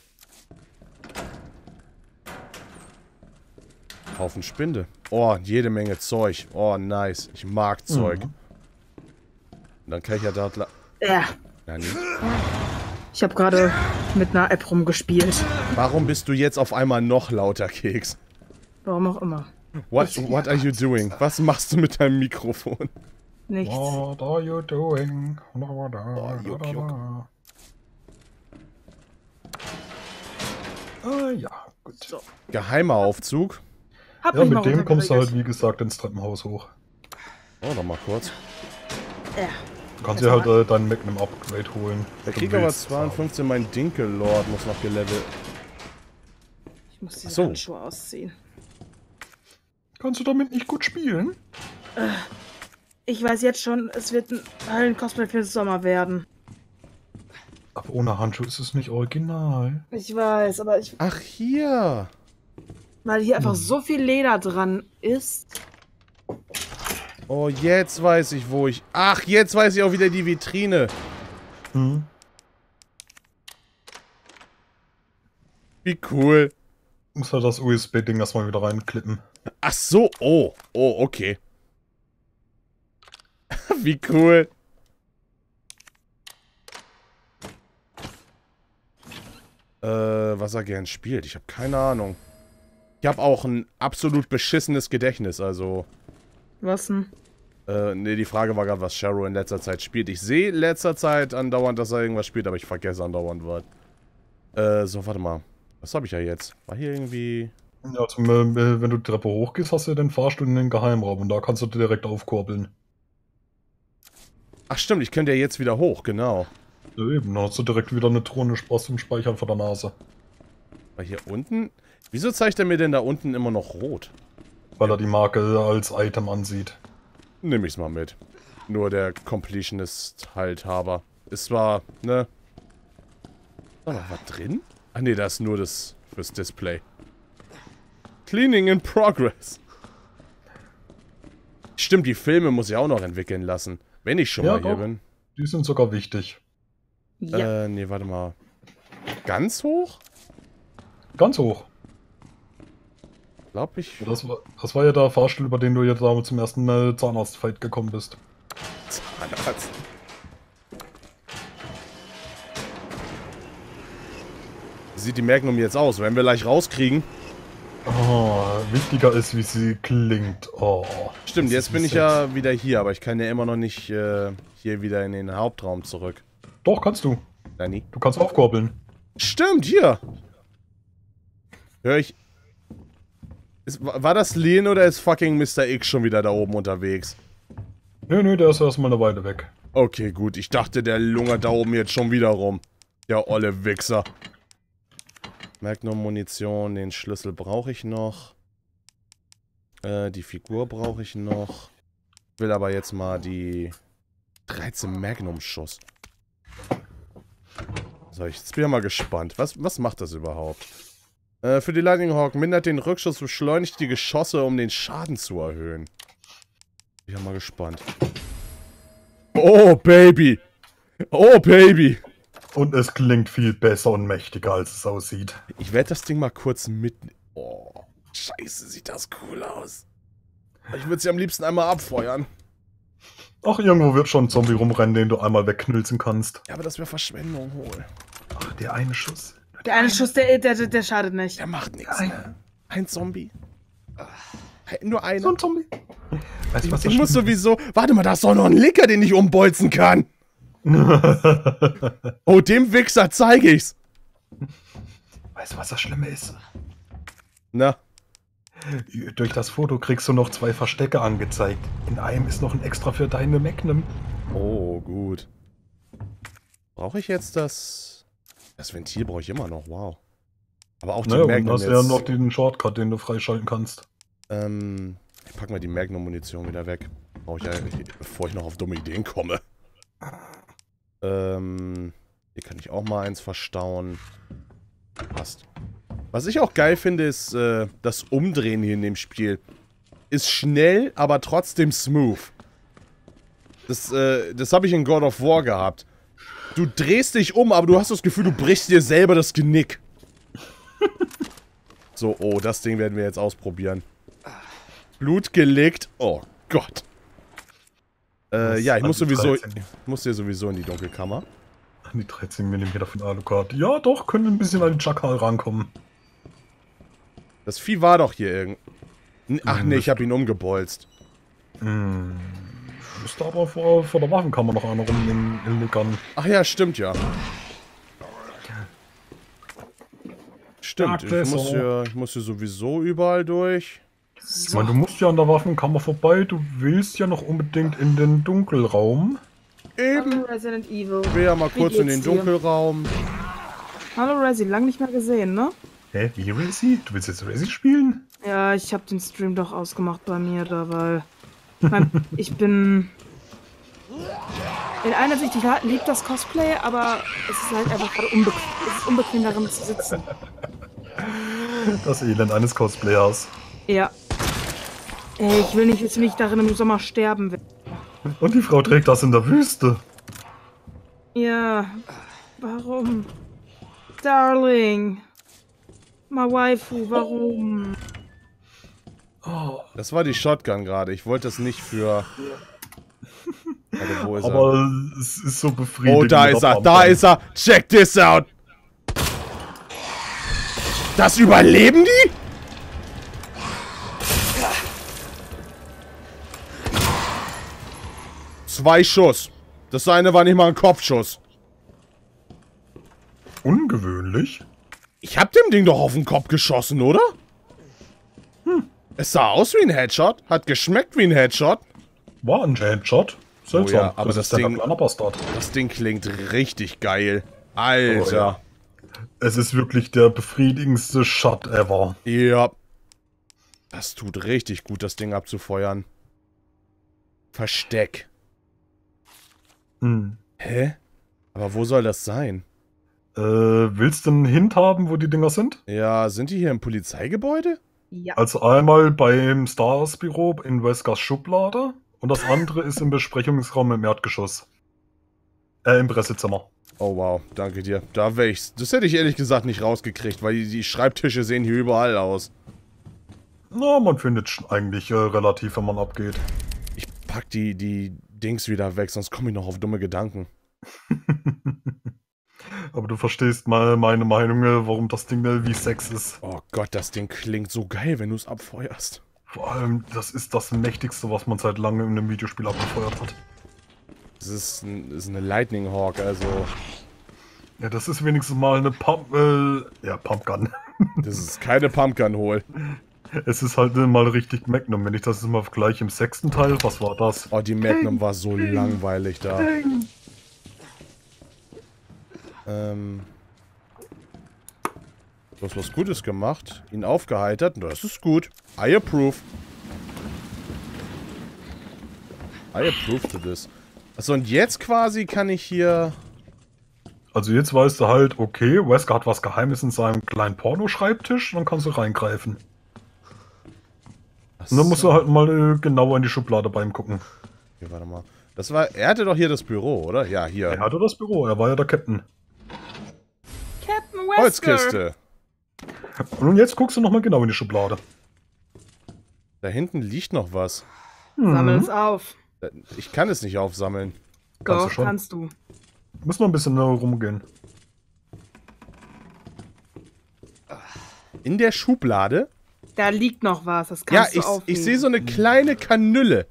Haufen Spinde. Oh, jede Menge Zeug. Oh, nice. Ich mag Zeug. Und dann kann ich ja dort... la- Ja, nee. ich habe gerade mit einer App rumgespielt. Warum bist du jetzt auf einmal noch lauter, Keks? Warum auch immer. What, what are you doing? Was machst du mit deinem Mikrofon? Nichts. What are you doing? Oh, da, juck. da. Ah, ja, gut. Geheimer Aufzug. Hab Ja, mit dem kommst du halt, wie gesagt, ins Treppenhaus hoch. Oh, noch mal kurz. Ja. Du kannst dir halt äh, deinen Magnum Upgrade holen. Der es haben. 52, mein Dinkel-Lord muss noch gelevelt. Ich muss diese so. Handschuhe ausziehen. Kannst du damit nicht gut spielen? Ich weiß jetzt schon, es wird ein Höllen-Cosplay für den Sommer werden. Aber ohne Handschuhe ist es nicht original. Ich weiß, aber ich, Ach, hier. Weil hier Hm. einfach so viel Leder dran ist. Oh, jetzt weiß ich, wo ich... Ach, jetzt weiß ich auch wieder die Vitrine. Hm? Wie cool. Muss halt das USB-Ding erstmal wieder reinklippen. Ach so, oh. Oh, okay. (laughs) Wie cool. Äh, was er gern spielt. Ich habe keine Ahnung. Ich habe auch ein absolut beschissenes Gedächtnis, also... Was denn? Äh, nee, die Frage war gerade, was Sharo in letzter Zeit spielt. Ich sehe in letzter Zeit andauernd, dass er irgendwas spielt, aber ich vergesse andauernd was. Äh, so, warte mal. Was habe ich ja jetzt? War hier irgendwie... Ja, zum, äh, wenn du die Treppe hochgehst, hast du ja den Fahrstuhl in den Geheimraum und da kannst du direkt aufkurbeln. Ach stimmt, ich könnte ja jetzt wieder hoch, genau. Ja, eben, dann hast du direkt wieder eine Drohne Spaß zum Speichern vor der Nase. Weil hier unten... Wieso zeigt er mir denn da unten immer noch rot? Weil er die Marke als Item ansieht. Nimm ich's mal mit. Nur der Completionist halt Haber. Ist zwar, ne? Da noch was drin? Ah ne, da ist nur das fürs Display. Cleaning in progress. Stimmt, die Filme muss ich auch noch entwickeln lassen. Wenn ich schon Ja, mal hier doch. bin. Die sind sogar wichtig. Ja. Äh, nee, warte mal. Ganz hoch? Ganz hoch. Glaub ich. Das war, das war ja der Fahrstuhl, über den du jetzt damals zum ersten Mal Zahnarzt-Fight gekommen bist. Zahnarzt. Sieht die Magnum jetzt aus? Wenn wir gleich rauskriegen. Oh, wichtiger ist, wie sie klingt. Oh. Stimmt, jetzt bin ich ja wieder hier, aber ich kann ja immer noch nicht äh, hier wieder in den Hauptraum zurück. Doch, kannst du. Danny? Du kannst aufkurbeln. Stimmt, hier. Hör ich. Ist, war das Lean oder ist fucking Mr. X schon wieder da oben unterwegs? Nö, nö, der ist erstmal eine Weile weg. Okay, gut. Ich dachte, der lungert da oben jetzt schon wieder rum. Der olle Wichser. Magnum-Munition, den Schlüssel brauche ich noch. Äh, die Figur brauche ich noch. Will aber jetzt mal die 13 Magnum-Schuss. So, ich jetzt bin ja mal gespannt. Was, was macht das überhaupt? Äh, für die Lightning Hawk mindert den Rückschuss, beschleunigt die Geschosse, um den Schaden zu erhöhen. Bin ja mal gespannt. Oh, Baby! Oh, Baby! Und es klingt viel besser und mächtiger, als es aussieht. Ich werde das Ding mal kurz mit... Oh, scheiße, sieht das cool aus. Ich würde sie am liebsten einmal abfeuern. Ach, irgendwo wird schon ein Zombie rumrennen, den du einmal wegknülzen kannst. Ja, aber das wäre Verschwendung, hol. Ach, der eine Schuss. Der eine Schuss, der, der, der, der schadet nicht. Der macht nichts. Ein- Ne? Ein Zombie. Nur So einer. ein Zombie. Weißt du, was Ich muss sowieso... Warte mal, da ist doch noch ein Licker, den ich umbolzen kann. (laughs) Oh, dem Wichser zeige ich's. Weißt du, was das Schlimme ist? Na, Durch das Foto kriegst du noch zwei Verstecke angezeigt. In einem ist noch ein extra für deine Magnum. Oh, gut. Brauche ich jetzt das... Das Ventil brauche ich immer noch, wow. Aber auch die und Magnum hast jetzt... ja noch den Shortcut, den du freischalten kannst. ähm, ich pack mal die Magnum-Munition wieder weg. Brauche ich ja, bevor ich noch auf dumme Ideen komme. Ähm, hier kann ich auch mal eins verstauen. Passt. Was ich auch geil finde, ist äh, das Umdrehen hier in dem Spiel. Ist schnell, aber trotzdem smooth. Das, äh, das habe ich in God of War gehabt. Du drehst dich um, aber du hast das Gefühl, du brichst dir selber das Genick. So, oh, das Ding werden wir jetzt ausprobieren. Blut geleckt. Oh Gott. Äh, ja, ich muss sowieso, 13. ich muss hier sowieso in die Dunkelkammer. Die 13 mm von Alucard. Ja, doch, können ein bisschen an den Chakal rankommen. Das Vieh war doch hier irgend... Ach nee, ich habe ihn umgebolzt. Hm. Müsste aber vor, vor der Waffenkammer noch einer rum in Lickern. Ach ja, stimmt ja. Stimmt, ich muss, ja, ich muss hier sowieso überall durch. Ich meine, du musst ja an der Waffenkammer vorbei. Du willst ja noch unbedingt in den Dunkelraum. Eben. Hallo Resident Evil. Ich will ja mal kurz in den dir? Dunkelraum. Hallo Resi, lang nicht mehr gesehen, ne? Hä, wie Resi? Du willst jetzt Resi spielen? Ja, ich habe den Stream doch ausgemacht bei mir da, weil ich, bin in einer Sicht, ich liebe das Cosplay, aber es ist halt einfach gerade unbequem, es ist unbequem darin zu sitzen. Das Elend eines Cosplayers. Ja. Ey, ich will nicht, jetzt nicht darin im Sommer sterben. Und die Frau trägt das in der Wüste. Ja, warum? Darling. My waifu, warum? Das war die Shotgun gerade. Ich wollte das nicht für... Warte, wo ist er? Aber es ist so befriedigend. Oh, da ist er, da ist er. Check this out. Das überleben die? Zwei Schuss. Das eine war nicht mal ein Kopfschuss. Ungewöhnlich. Ich hab dem Ding doch auf den Kopf geschossen, oder? Hm. Es sah aus wie ein Headshot, hat geschmeckt wie ein Headshot. War ein Headshot. Seltsam. Oh ja, aber das ist der Ding-. Das Ding klingt richtig geil. Alter. Oh ja. Es ist wirklich der befriedigendste Shot ever. Ja. Das tut richtig gut, das Ding abzufeuern. Versteck. Hm. Hä? Aber wo soll das sein? Äh, willst du einen Hint haben, wo die Dinger sind? Ja, sind die hier im Polizeigebäude? Ja. Also einmal beim Stars-Büro in Weskers Schublade und das andere ist im Besprechungsraum im Erdgeschoss. Äh, im Pressezimmer. Oh wow, danke dir. Da wäre ich's. Das hätte ich ehrlich gesagt nicht rausgekriegt, weil die, die Schreibtische sehen hier überall aus. Na, man findet eigentlich äh, relativ, wenn man abgeht. Ich pack die, die Dings wieder weg, sonst komme ich noch auf dumme Gedanken. (laughs) Aber du verstehst mal meine Meinung, äh, warum das Ding äh, wie Sex ist. Oh Gott, das Ding klingt so geil, wenn du es abfeuerst. Vor allem, das ist das Mächtigste, was man seit langem in einem Videospiel abgefeuert hat. Das ist, ein, das ist eine Lightning Hawk, also Ja, das ist wenigstens mal eine Pump, äh, ja, Pumpgun. (laughs) das ist keine Pumpgun Hole. Es ist halt mal richtig Magnum. Wenn ich das jetzt mal vergleiche im sechsten Teil, was war das? Oh, die Magnum war so langweilig da. Ähm. Du hast was Gutes gemacht. Ihn aufgeheitert. Das ist gut. I approve. I approve to this. Achso, und jetzt quasi kann ich hier... Also jetzt weißt du halt, okay, Wesker hat was Geheimes in seinem kleinen Pornoschreibtisch, dann kannst du reingreifen. Und dann musst du halt mal äh, genauer in die Schublade bei ihm gucken. Okay, warte mal. Das war... Er hatte doch hier das Büro, oder? Ja, hier. Er hatte das Büro, er war ja der Captain. Wesker. Holzkiste. Und jetzt guckst du nochmal genau in die Schublade. Da hinten liegt noch was. Sammel es auf. Ich kann es nicht aufsammeln. Kannst du Doch, schon. kannst du. Muss noch ein bisschen äh, rumgehen. In der Schublade? Da liegt noch was. Das Ja, kannst du ich, aufheben. ich sehe so eine kleine Kanülle.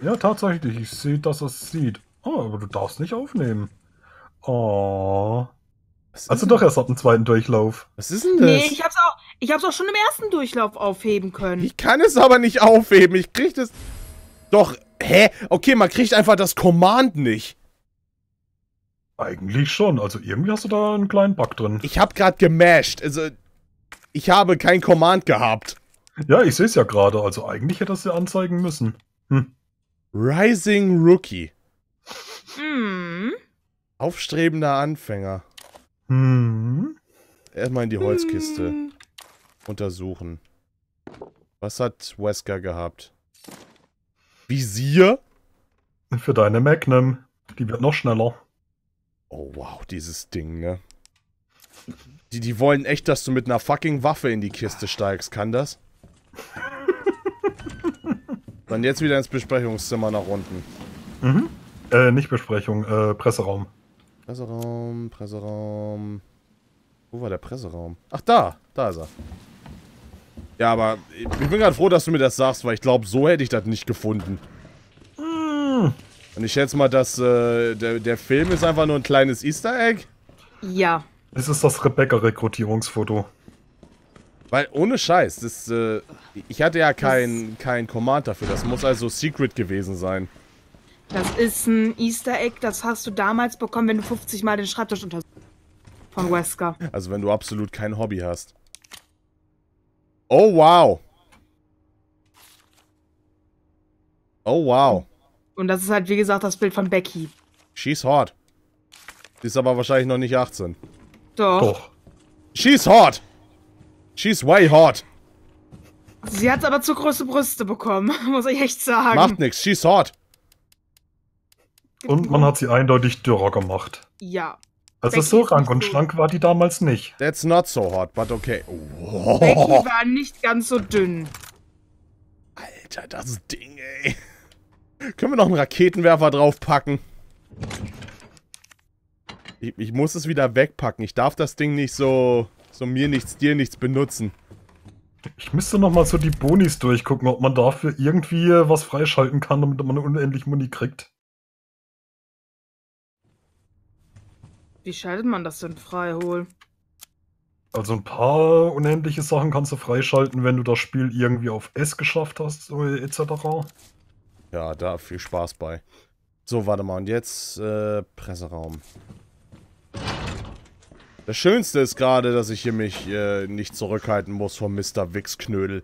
Ja, tatsächlich. Ich sehe, dass es sieht. Oh, aber du darfst nicht aufnehmen. Oh. Also doch erst ab dem zweiten Durchlauf. was ist denn das? Nee, ich hab's auch, ich hab's auch schon im ersten Durchlauf aufheben können. Ich kann es aber nicht aufheben. Ich krieg das. Doch, hä? Okay, man kriegt einfach das Command nicht. Eigentlich schon. Also irgendwie hast du da einen kleinen Bug drin. Ich habe gerade gemasht. Also, ich habe kein Command gehabt. Ja, ich sehe es ja gerade. Also eigentlich hätte es ja anzeigen müssen. Hm. Rising Rookie. Hm. Aufstrebender Anfänger. Hm. Erstmal in die Holzkiste. Hm. Untersuchen. Was hat Wesker gehabt? Visier? Für deine Magnum. Die wird noch schneller. Oh, wow, dieses Ding, ne? Die, die wollen echt, dass du mit einer fucking Waffe in die Kiste steigst. Kann das? (laughs) Dann jetzt wieder ins Besprechungszimmer nach unten. Äh, nicht Besprechung, äh, Presseraum. Presseraum, Presseraum. Wo war der Presseraum? Ach, da. Da ist er. Ja, aber ich bin gerade froh, dass du mir das sagst, weil ich glaube, so hätte ich das nicht gefunden. Und ich schätze mal, dass äh, der, der Film ist einfach nur ein kleines Easter Egg. Ja. Es ist das Rebecca-Rekrutierungsfoto. Weil ohne Scheiß, das, äh, ich hatte ja kein, kein Command dafür. Das muss also Secret gewesen sein. Das ist ein Easter Egg, das hast du damals bekommen, wenn du 50 Mal den Schreibtisch untersuchst. Von Wesker. Also wenn du absolut kein Hobby hast. Oh wow. Oh wow. Und das ist halt, wie gesagt, das Bild von Becky. She's hot. Sie ist aber wahrscheinlich noch nicht 18. Doch. Doch. She's hot. She's way hot. Sie hat aber zu große Brüste bekommen, (laughs) muss ich echt sagen. Macht nix. She's hot. Und man hat sie eindeutig dürrer gemacht. Ja. Also Becky so rank und so- schlank war die damals nicht. That's not so hot, but okay. Oh, Becky war nicht ganz so dünn. Alter, das Ding, ey. Können wir noch einen Raketenwerfer draufpacken? Ich, ich muss es wieder wegpacken. Ich darf das Ding nicht so, so mir nichts, dir nichts benutzen. Ich müsste noch mal so die Bonis durchgucken, ob man dafür irgendwie was freischalten kann, damit man unendlich Muni kriegt. Wie schaltet man das denn frei, Hol? Also ein paar unendliche Sachen kannst du freischalten, wenn du das Spiel irgendwie auf S geschafft hast, so etc. Ja, da viel Spaß bei. So, warte mal. Und jetzt äh, Presseraum. Das Schönste ist gerade, dass ich hier mich äh, nicht zurückhalten muss vom Mr. Wix-Knödel.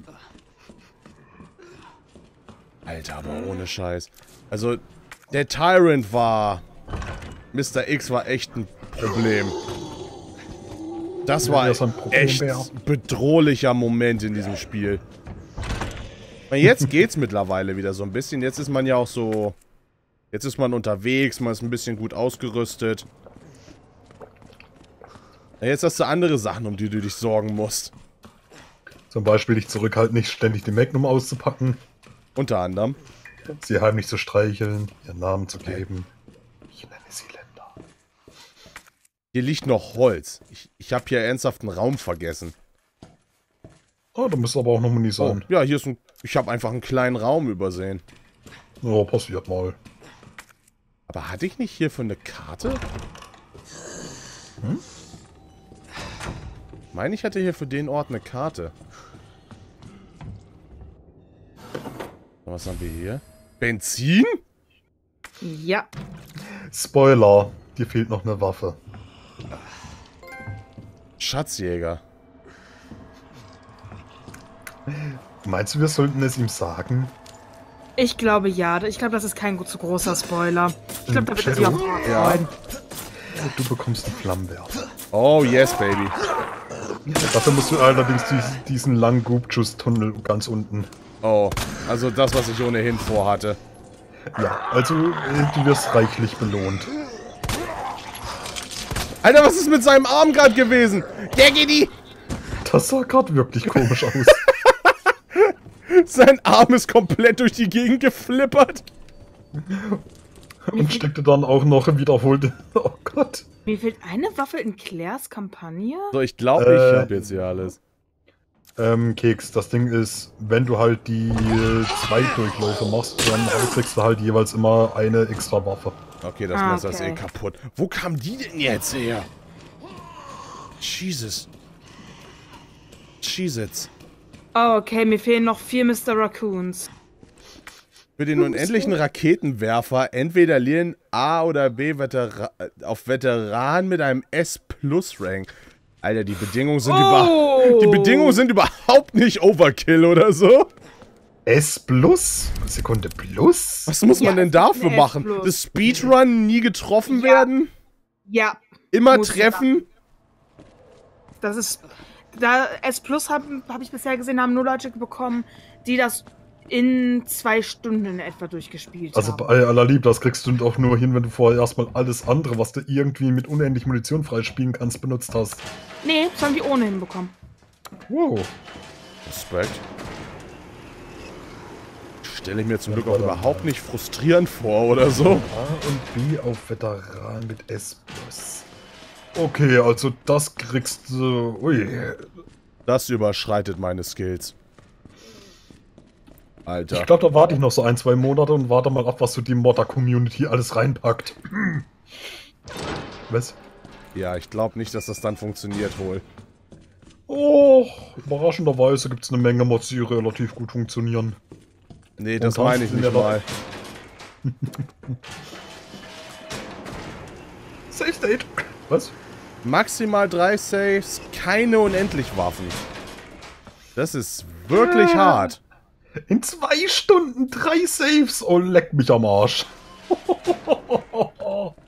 Alter, aber ohne Scheiß. Also, der Tyrant war... Mr. X war echt ein Problem. Das war ein Problem, echt bedrohlicher Moment in diesem Spiel. Jetzt geht's mittlerweile wieder so ein bisschen. Jetzt ist man ja auch so... Jetzt ist man unterwegs, man ist ein bisschen gut ausgerüstet. Jetzt hast du andere Sachen, um die du dich sorgen musst. Zum Beispiel dich zurückhalten, nicht ständig die Magnum auszupacken, Unter anderem. sie heimlich zu streicheln, ihren Namen zu geben. Ich nenne sie Linda. Hier liegt noch Holz. Ich, ich habe hier ernsthaft einen Raum vergessen. Ah, da müsste aber auch noch Muni Oh, sein. ja, hier ist ein... Ich habe einfach einen kleinen Raum übersehen. Ja, passiert mal. Aber hatte ich nicht hierfür eine Karte? Hm? Meine, ich hatte hier für den Ort eine Karte. Was haben wir hier? Benzin? Ja. Spoiler, dir fehlt noch eine Waffe. Schatzjäger. Meinst du, wir sollten es ihm sagen? Ich glaube ja. Ich glaube, das ist kein zu großer Spoiler. Ich glaube, da wird er sich auch Ja. freuen. Du bekommst einen Flammenwerfer. Oh, yes, baby. Dafür musst du allerdings diesen, diesen langen Goop-Tunnel ganz unten. Oh, also das, was ich ohnehin vorhatte. Ja, also äh, du wirst reichlich belohnt. Alter, was ist mit seinem Arm gerade gewesen? Der geht die... Das sah gerade wirklich komisch aus. (laughs) Sein Arm ist komplett durch die Gegend geflippert. Und steckte dann auch noch wiederholt. Oh Gott. Mir fehlt eine Waffe in Claires Kampagne. So, ich glaube, Äh, ich habe jetzt hier alles. Ähm, Keks, das Ding ist, wenn du halt die äh, zwei Durchläufe machst, dann kriegst du halt jeweils immer eine extra Waffe. Okay, das Ah, Messer ist eh okay. kaputt. Wo kam die denn jetzt her? Jesus. Jesus. Oh, okay, mir fehlen noch vier Mr. Raccoons. Für den unendlichen Raketenwerfer entweder Lien A oder B Vetera auf Veteran mit einem S-Plus-Rank. Alter, die Bedingungen sind über Oh! die Bedingungen sind überhaupt nicht Overkill oder so. S plus? Sekunde plus? Was muss man Ja, denn es ist dafür machen? Das Speedrun nie getroffen Ja. werden? Ja, Immer Muss treffen? das ist. Da S Plus habe hab ich bisher gesehen, haben nur Leute bekommen, die das in zwei Stunden etwa durchgespielt Also haben. bei aller Lieb, das kriegst du auch nur hin, wenn du vorher erstmal alles andere, was du irgendwie mit unendlich Munition freispielen kannst, benutzt hast. Nee, das haben die ohne hinbekommen. Wow. Respekt. Stelle ich mir zum Glück auch überhaupt nicht frustrierend vor oder so. A und B auf Veteran mit S plus. Okay, also das kriegst du. Ui. Das überschreitet meine Skills. Alter. Ich glaube, da warte ich noch so ein, zwei Monate und warte mal ab, was so die Modder-Community alles reinpackt. Was? Ja, ich glaube nicht, dass das dann funktioniert, wohl. Oh, überraschenderweise gibt es eine Menge Mods, die relativ gut funktionieren. Nee, das meine ich nicht ja mal. (laughs) Safe State. Was? Maximal drei Saves, keine unendlich Waffen. Das ist wirklich hart. In zwei Stunden drei Saves. Oh, leck mich am Arsch. (laughs)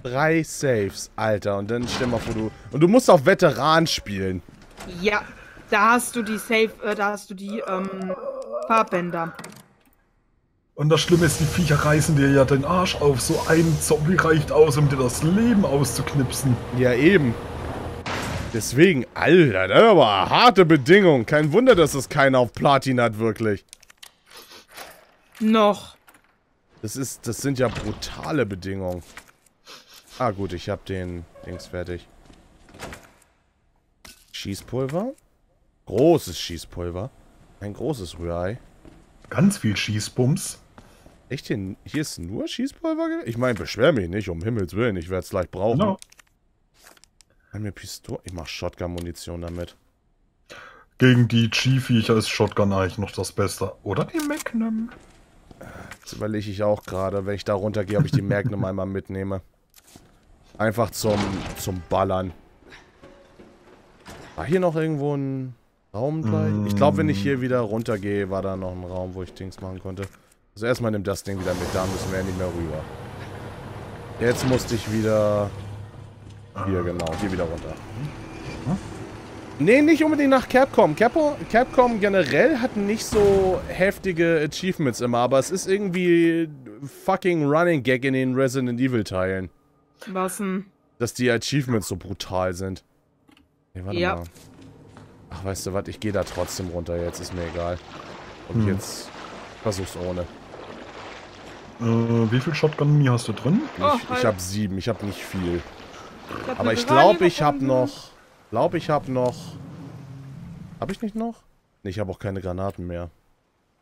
Drei Saves, Alter. Und dann stell mal vor, du. Und du musst auf Veteran spielen. Ja, da hast du die Safe, äh, da hast du die ähm, Farbbänder. Und das Schlimme ist, die Viecher reißen dir ja den Arsch auf. So ein Zombie reicht aus, um dir das Leben auszuknipsen. Ja, eben. Deswegen, Alter, das ist aber harte Bedingung. Kein Wunder, dass das keiner auf Platin hat, wirklich. Noch. Das ist, das sind ja brutale Bedingungen. Ah, gut, ich habe den Dings fertig. Schießpulver? Großes Schießpulver. Ein großes Rührei. Ganz viel Schießbums. Echt, hier, hier ist nur Schießpulver? Ich meine, beschwer mich nicht, um Himmels Willen. Ich werde es gleich brauchen. No. Haben wir Pistole? Ich mach Shotgun-Munition damit. Gegen die G-Viecher ist Shotgun eigentlich noch das Beste. Oder die Magnum. Das überlege ich auch gerade, wenn ich da runtergehe, ob ich die Magnum (laughs) einmal mitnehme. Einfach zum, zum Ballern. War hier noch irgendwo ein Raum gleich? Ich glaube, wenn ich hier wieder runtergehe, war da noch ein Raum, wo ich Dings machen konnte. Also erstmal nimm das Ding wieder mit, da müssen wir ja nicht mehr rüber. Jetzt musste ich wieder... Hier, genau, hier wieder runter. Nee, nicht unbedingt nach Capcom. Capcom. Capcom generell hat nicht so heftige Achievements immer, aber es ist irgendwie fucking Running Gag in den Resident Evil Teilen, Was denn? dass die Achievements so brutal sind. Nee, warte Ja. mal. Ach, weißt du was, ich gehe da trotzdem runter jetzt, ist mir egal. Und jetzt versuch's ohne. Äh, wie viel Shotgun-Muni hast du drin? Ich, Oh, ich halt. habe sieben, ich habe nicht viel. hab Aber ich glaube, ich habe noch... Glaube, ich habe noch... Habe ich nicht noch? Nee, ich habe auch keine Granaten mehr.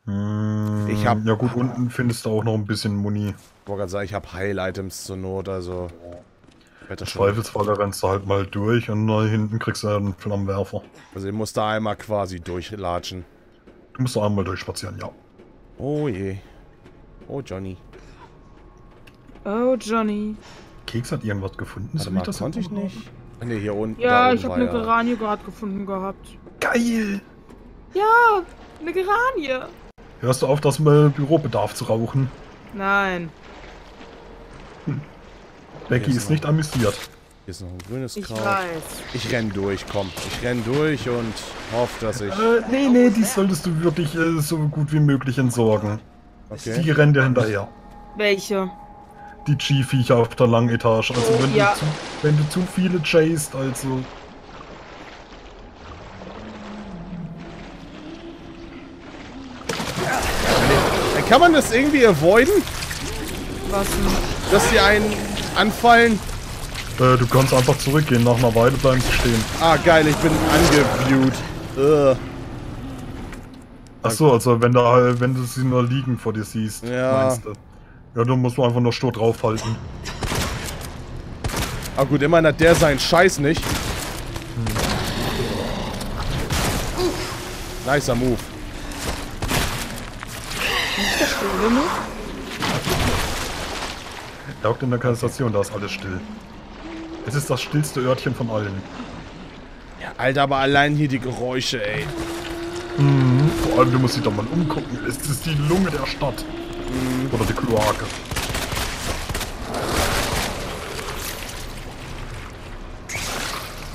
Hm, Ich hab- Ja gut, unten findest du auch noch ein bisschen Muni. Ich wollte gerade sagen, ich habe Heil-Items zur Not, also... Ich werd das schon... Zweifelsfall, da rennst du halt mal durch und da hinten kriegst du einen Flammenwerfer. Also ich muss da einmal quasi durchlatschen. Du musst da einmal durchspazieren, ja. Oh je. Oh Johnny. Oh, Johnny. Keks hat irgendwas gefunden. Warte so mal, ich das konnte ich nicht? Ne, hier unten. Ja, oben ich habe eine ja- Geranie gerade gefunden gehabt. Geil! Ja, eine Geranie. Hörst du auf, das Bürobedarf zu rauchen? Nein. Becky ist ist nicht amüsiert. Hier ist noch ein grünes Ich Kraut. weiß. Ich renn durch, komm. Ich renn durch und hoffe, dass ich... Äh, nee, nee, die solltest du wirklich äh, so gut wie möglich entsorgen. Okay. Die rennen dir hinterher. Welche? Die G-Viecher auf der langen Etage. Also wenn, Ja. du zu, wenn du zu viele chased, also... Dann kann man das irgendwie avoiden, Was dass sie einen anfallen. Äh, du kannst einfach zurückgehen, nach einer Weile bleiben sie stehen. Ah, geil, ich bin angeviewt. Ugh. Achso, also wenn, da, wenn du sie nur liegen vor dir siehst, Ja. meinst du. Ja, dann musst du einfach nur stur draufhalten. Ah gut, immerhin hat der seinen Scheiß nicht. Nicer Move. Er hockt in der Kanalisation, da ist alles still. Es ist das stillste Örtchen von allen. Ja, Alter, aber allein hier die Geräusche, ey. Vor allem, du musst dich doch mal umgucken. Es ist die Lunge der Stadt. Oder die Kloake.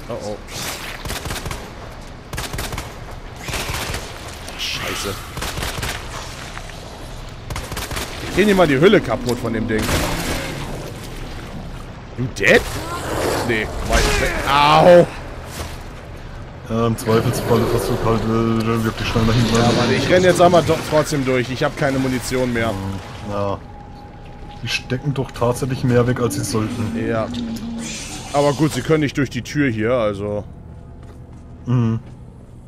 Oh oh. Scheiße. Ich krieg nicht mal die Hülle kaputt von dem Ding. You dead? Nee, weit weg. Au! Ja, im Zweifelsfall versucht halt äh, wirklich schnell nach hinten. Ja, warte, ich renn jetzt aber doch trotzdem durch. Ich habe keine Munition mehr. Ja. Die stecken doch tatsächlich mehr weg, als sie sollten. Ja. Aber gut, sie können nicht durch die Tür hier, also... Mhm.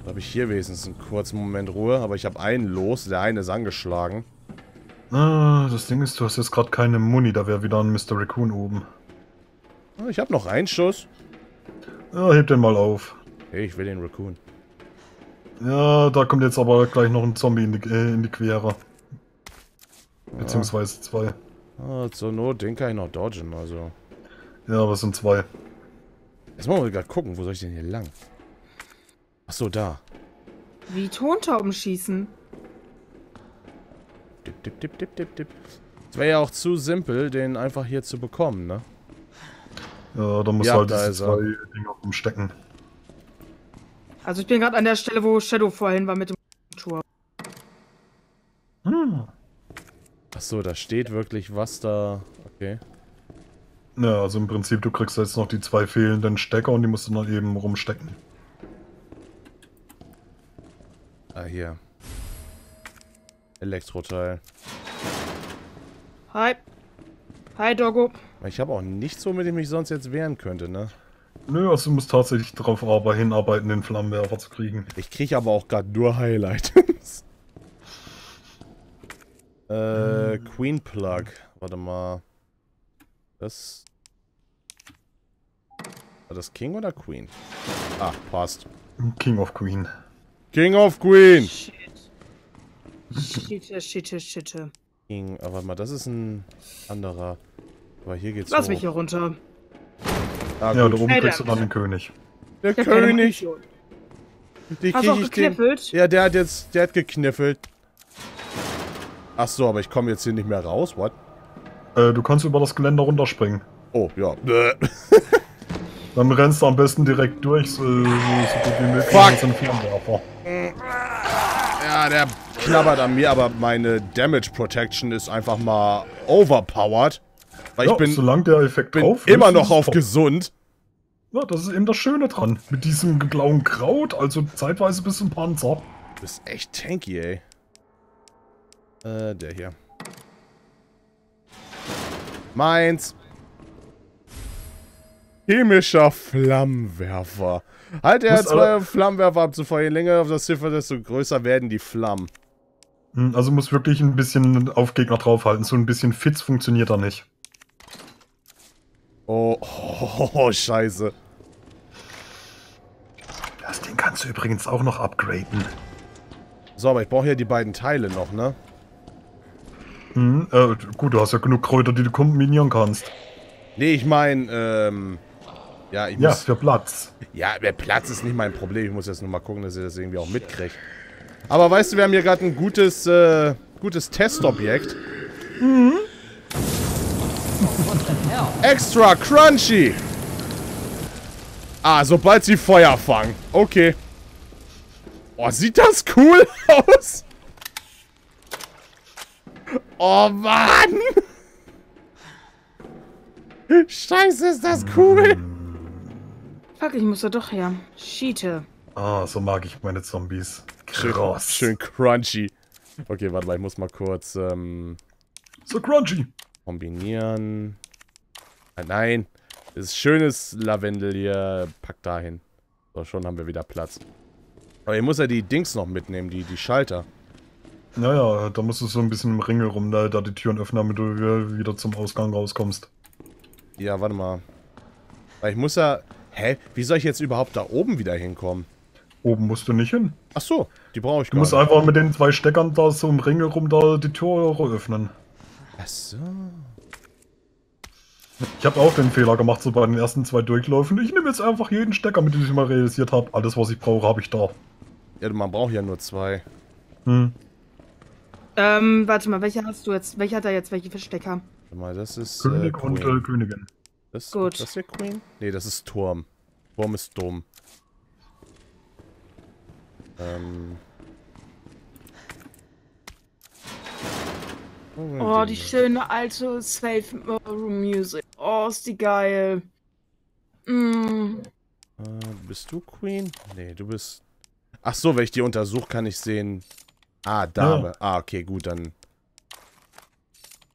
Da habe ich hier wenigstens einen kurzen Moment Ruhe. Aber ich habe einen los. Der eine ist angeschlagen. Ah, das Ding ist, du hast jetzt gerade keine Muni, da wäre wieder ein Mr. Raccoon oben. Ah, Ich habe noch einen Schuss. Ja, heb den mal auf. Hey, ich will den Raccoon. Ja, da kommt jetzt aber gleich noch ein Zombie in die, äh, in die Quere. Beziehungsweise zwei. Ah, zur Not, den kann ich noch dodgen, also... Ja, aber es sind zwei. Jetzt wollen wir gerade gucken, wo soll ich denn hier lang? Achso, da. Wie Tontauben schießen. Dip, dip, dip, dip, dip, dip. Es wäre ja auch zu simpel, den einfach hier zu bekommen, ne? Ja, da muss Ja, halt da diese ist er. zwei Dinger umstecken. Also ich bin gerade an der Stelle, wo Shadow vorhin war mit dem Tour. Hm. Achso, da steht wirklich was da... Okay. Ja, also im Prinzip, du kriegst jetzt noch die zwei fehlenden Stecker und die musst du dann eben rumstecken. Ah, hier. Elektroteil. Hi. Hi, Doggo. Ich habe auch nichts, womit ich mich sonst jetzt wehren könnte, ne? Nö, also du musst tatsächlich darauf aber hinarbeiten, den Flammenwerfer zu kriegen. Ich kriege aber auch gerade nur Highlights. (laughs) äh, Queen Plug. Warte mal. Das... War das King oder Queen? Ah, passt. King of Queen. King of Queen! Shit. Shit, shit, shit. King, aber warte mal, das ist ein anderer. Aber hier geht's Lass hoch. mich hier runter. Ah, Ja, da oben Hey, kriegst du der- dann den König. Der Ich König! Die Hast du auch ich den- gekniffelt? Ja, der hat jetzt, der hat gekniffelt. Ach so, aber ich komme jetzt hier nicht mehr raus, what? Äh, du kannst über das Geländer runterspringen. Oh, ja. Bäh. (laughs) Dann rennst du am besten direkt durch, so, so gut wie möglich. Fuck. mit so einem Flammenwerfer. Ja, der knabbert an mir, aber meine Damage Protection ist einfach mal overpowered. Weil Ja, ich bin, solange der Effekt bin drauf immer noch auf top. gesund. Ja, das ist eben das Schöne dran. Mit diesem blauen Kraut, also zeitweise bis zum Panzer. Du bist echt tanky, ey. Äh, der hier. Meins. Chemischer Flammenwerfer. Halt er zwei aber- Flammenwerfer abzufeuern. Je länger auf das Ziffer, desto größer werden die Flammen. Hm, Also muss wirklich ein bisschen auf Gegner draufhalten. So ein bisschen Fitz funktioniert da nicht. Oh, oh, (laughs) oh, scheiße. Das Ding kannst du übrigens auch noch upgraden. So, aber ich brauche ja die beiden Teile noch, ne? Hm, äh, gut, du hast ja genug Kräuter, die du kombinieren kannst. Nee, ich meine, ähm... Ja, ich Ja, muss... für Platz. Ja, der Platz ist nicht mein Problem. Ich muss jetzt nur mal gucken, dass ihr das irgendwie auch mitkriegt. Aber weißt du, wir haben hier gerade ein gutes, äh, gutes Testobjekt. Extra crunchy. Ah, sobald sie Feuer fangen. Okay. Oh, sieht das cool (laughs) aus? Oh, Mann. Scheiße, ist das cool. Fuck, ich muss da doch her. Schiete. Ah, so mag ich meine Zombies. Schön, Krass. schön crunchy. Okay, warte mal, ich muss mal kurz ähm, So crunchy. kombinieren. Nein, das ist schönes Lavendel hier. Pack dahin. So, schon haben wir wieder Platz. Aber ich muss ja die Dings noch mitnehmen, die, die Schalter. Naja, da musst du so ein bisschen im Ringel rum, da, da die Türen öffnen, damit du wieder- zum Ausgang rauskommst. Ja, warte mal. Weil ich muss ja... Hä? Wie soll ich jetzt überhaupt da oben wieder hinkommen? Oben musst du nicht hin. Ach so, die brauche ich Du gar musst nicht. einfach mit den zwei Steckern da so im Ringel rum da die Tore öffnen. Ach so. Ich habe auch den Fehler gemacht, so bei den ersten zwei Durchläufen. Ich nehme jetzt einfach jeden Stecker, mit dem ich mal realisiert habe. Alles, was ich brauche, habe ich da. Ja, man braucht ja nur zwei. Hm. Ähm, warte mal, welcher hast du jetzt? Welcher hat da jetzt welche Verstecker? Warte mal, das ist König äh, und äh, Königin. Das, Gut. Das hier Queen? Nee, das ist Turm. Turm ist dumm. Ähm. Oh, die schöne alte Safe Room Music. Oh, ist die geil. Mm. Äh, bist du Queen? Nee, du bist. Ach so, wenn ich die untersuche, kann ich sehen. Ah, Dame. Ah, okay, gut, dann.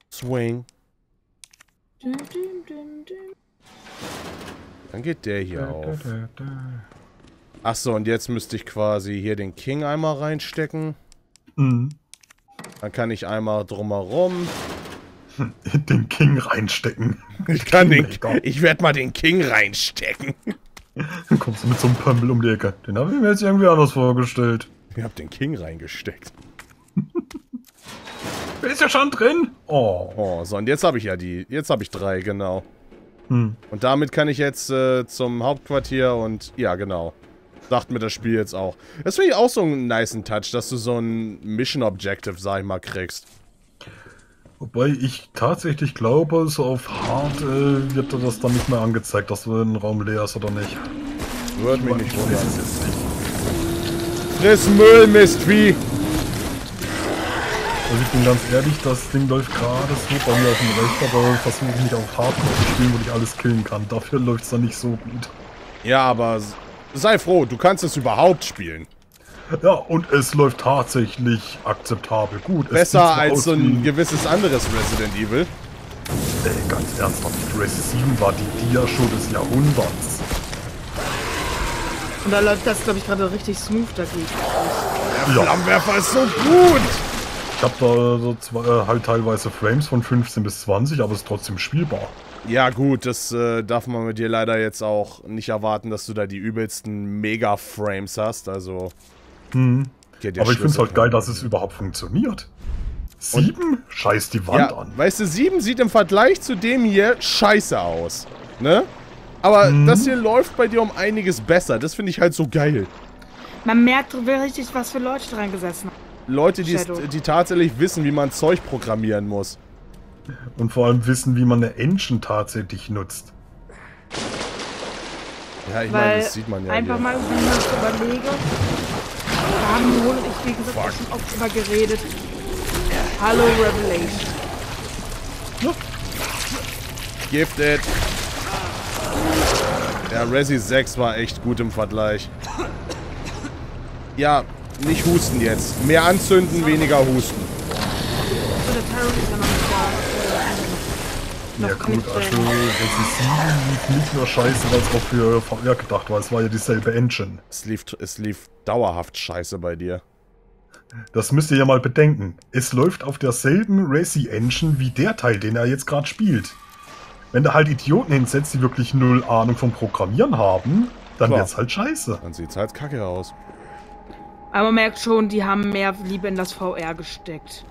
Swing. Dun, dun, dun, dun. Dann geht der hier auf. Ach so, und jetzt müsste ich quasi hier den King einmal reinstecken. Mhm. Dann kann ich einmal drumherum. (laughs) Den King reinstecken. Ich kann den. Ich werde mal den King reinstecken. Dann kommst du mit so einem Pömpel um die Ecke. Den habe ich mir jetzt irgendwie anders vorgestellt. Ich hab den King reingesteckt. (laughs) Der ist ja schon drin. Oh. Oh, so, und jetzt habe ich ja die. Jetzt habe ich drei, genau. Hm. Und damit kann ich jetzt äh, zum Hauptquartier und. Ja, genau. Sagt mir das Spiel jetzt auch. Das finde ich auch so einen niceen Touch, dass du so ein Mission Objective, sag ich mal, kriegst. Wobei ich tatsächlich glaube, so auf Hard äh, wird dir das dann nicht mehr angezeigt, dass du ein Raum leer ist oder nicht. Würde mich nicht Ich wundern. es jetzt nicht. Friss Müll, Mistvieh! Also ich bin ganz ehrlich, das Ding läuft gerade so bei mir auf dem Rechner, aber versuche ich nicht auf Hardcore zu spielen, wo ich alles killen kann. Dafür läuft es dann nicht so gut. Ja, aber sei froh, du kannst es überhaupt spielen. Ja, und es läuft tatsächlich akzeptabel gut. Besser als so ein gewisses anderes Resident Evil. Ey, ganz ernsthaft, Resi 7 war die Dia-Show des Jahrhunderts. Und da läuft das, glaube ich, gerade richtig smooth dagegen. Ja, Flammenwerfer ist so gut! ich habe da so zwei, äh, halt teilweise Frames von 15 bis 20, aber es ist trotzdem spielbar. Ja gut, das äh, darf man mit dir leider jetzt auch nicht erwarten, dass du da die übelsten Mega-Frames hast, also... Der aber ich finde es Schlüssel halt geil, dass es überhaupt funktioniert. 7? Scheiß die Wand Ja, an. weißt du, 7 sieht im Vergleich zu dem hier scheiße aus, ne? Aber Mhm. das hier läuft bei dir um einiges besser, das finde ich halt so geil. Man merkt richtig, was für Leute dran gesessen haben. Leute, die, die tatsächlich wissen, wie man Zeug programmieren muss. Und vor allem wissen, wie man eine Engine tatsächlich nutzt. Ja, ich meine, das sieht man ja einfach hier. mal, wenn ich das überlege, da haben Mol und ich, wie gesagt, auch schon oft drüber geredet. Hallo Revelation. Gifted. Ja, Resi 6 war echt gut im Vergleich. Ja, nicht husten jetzt. Mehr anzünden, weniger husten. So, der Terror ist ja noch noch Ja gut, mit, also SE7 lief nicht nur scheiße, es auch für VR gedacht war. Es war ja dieselbe Engine. Es lief, es lief dauerhaft scheiße bei dir. Das müsst ihr ja mal bedenken. Es läuft auf derselben Racing Engine wie der Teil, den er jetzt gerade spielt. Wenn da halt Idioten hinsetzt, die wirklich null Ahnung vom Programmieren haben, dann Klar. wird's halt scheiße. Dann sieht's halt kacke aus. Aber man merkt schon, die haben mehr Liebe in das VR gesteckt.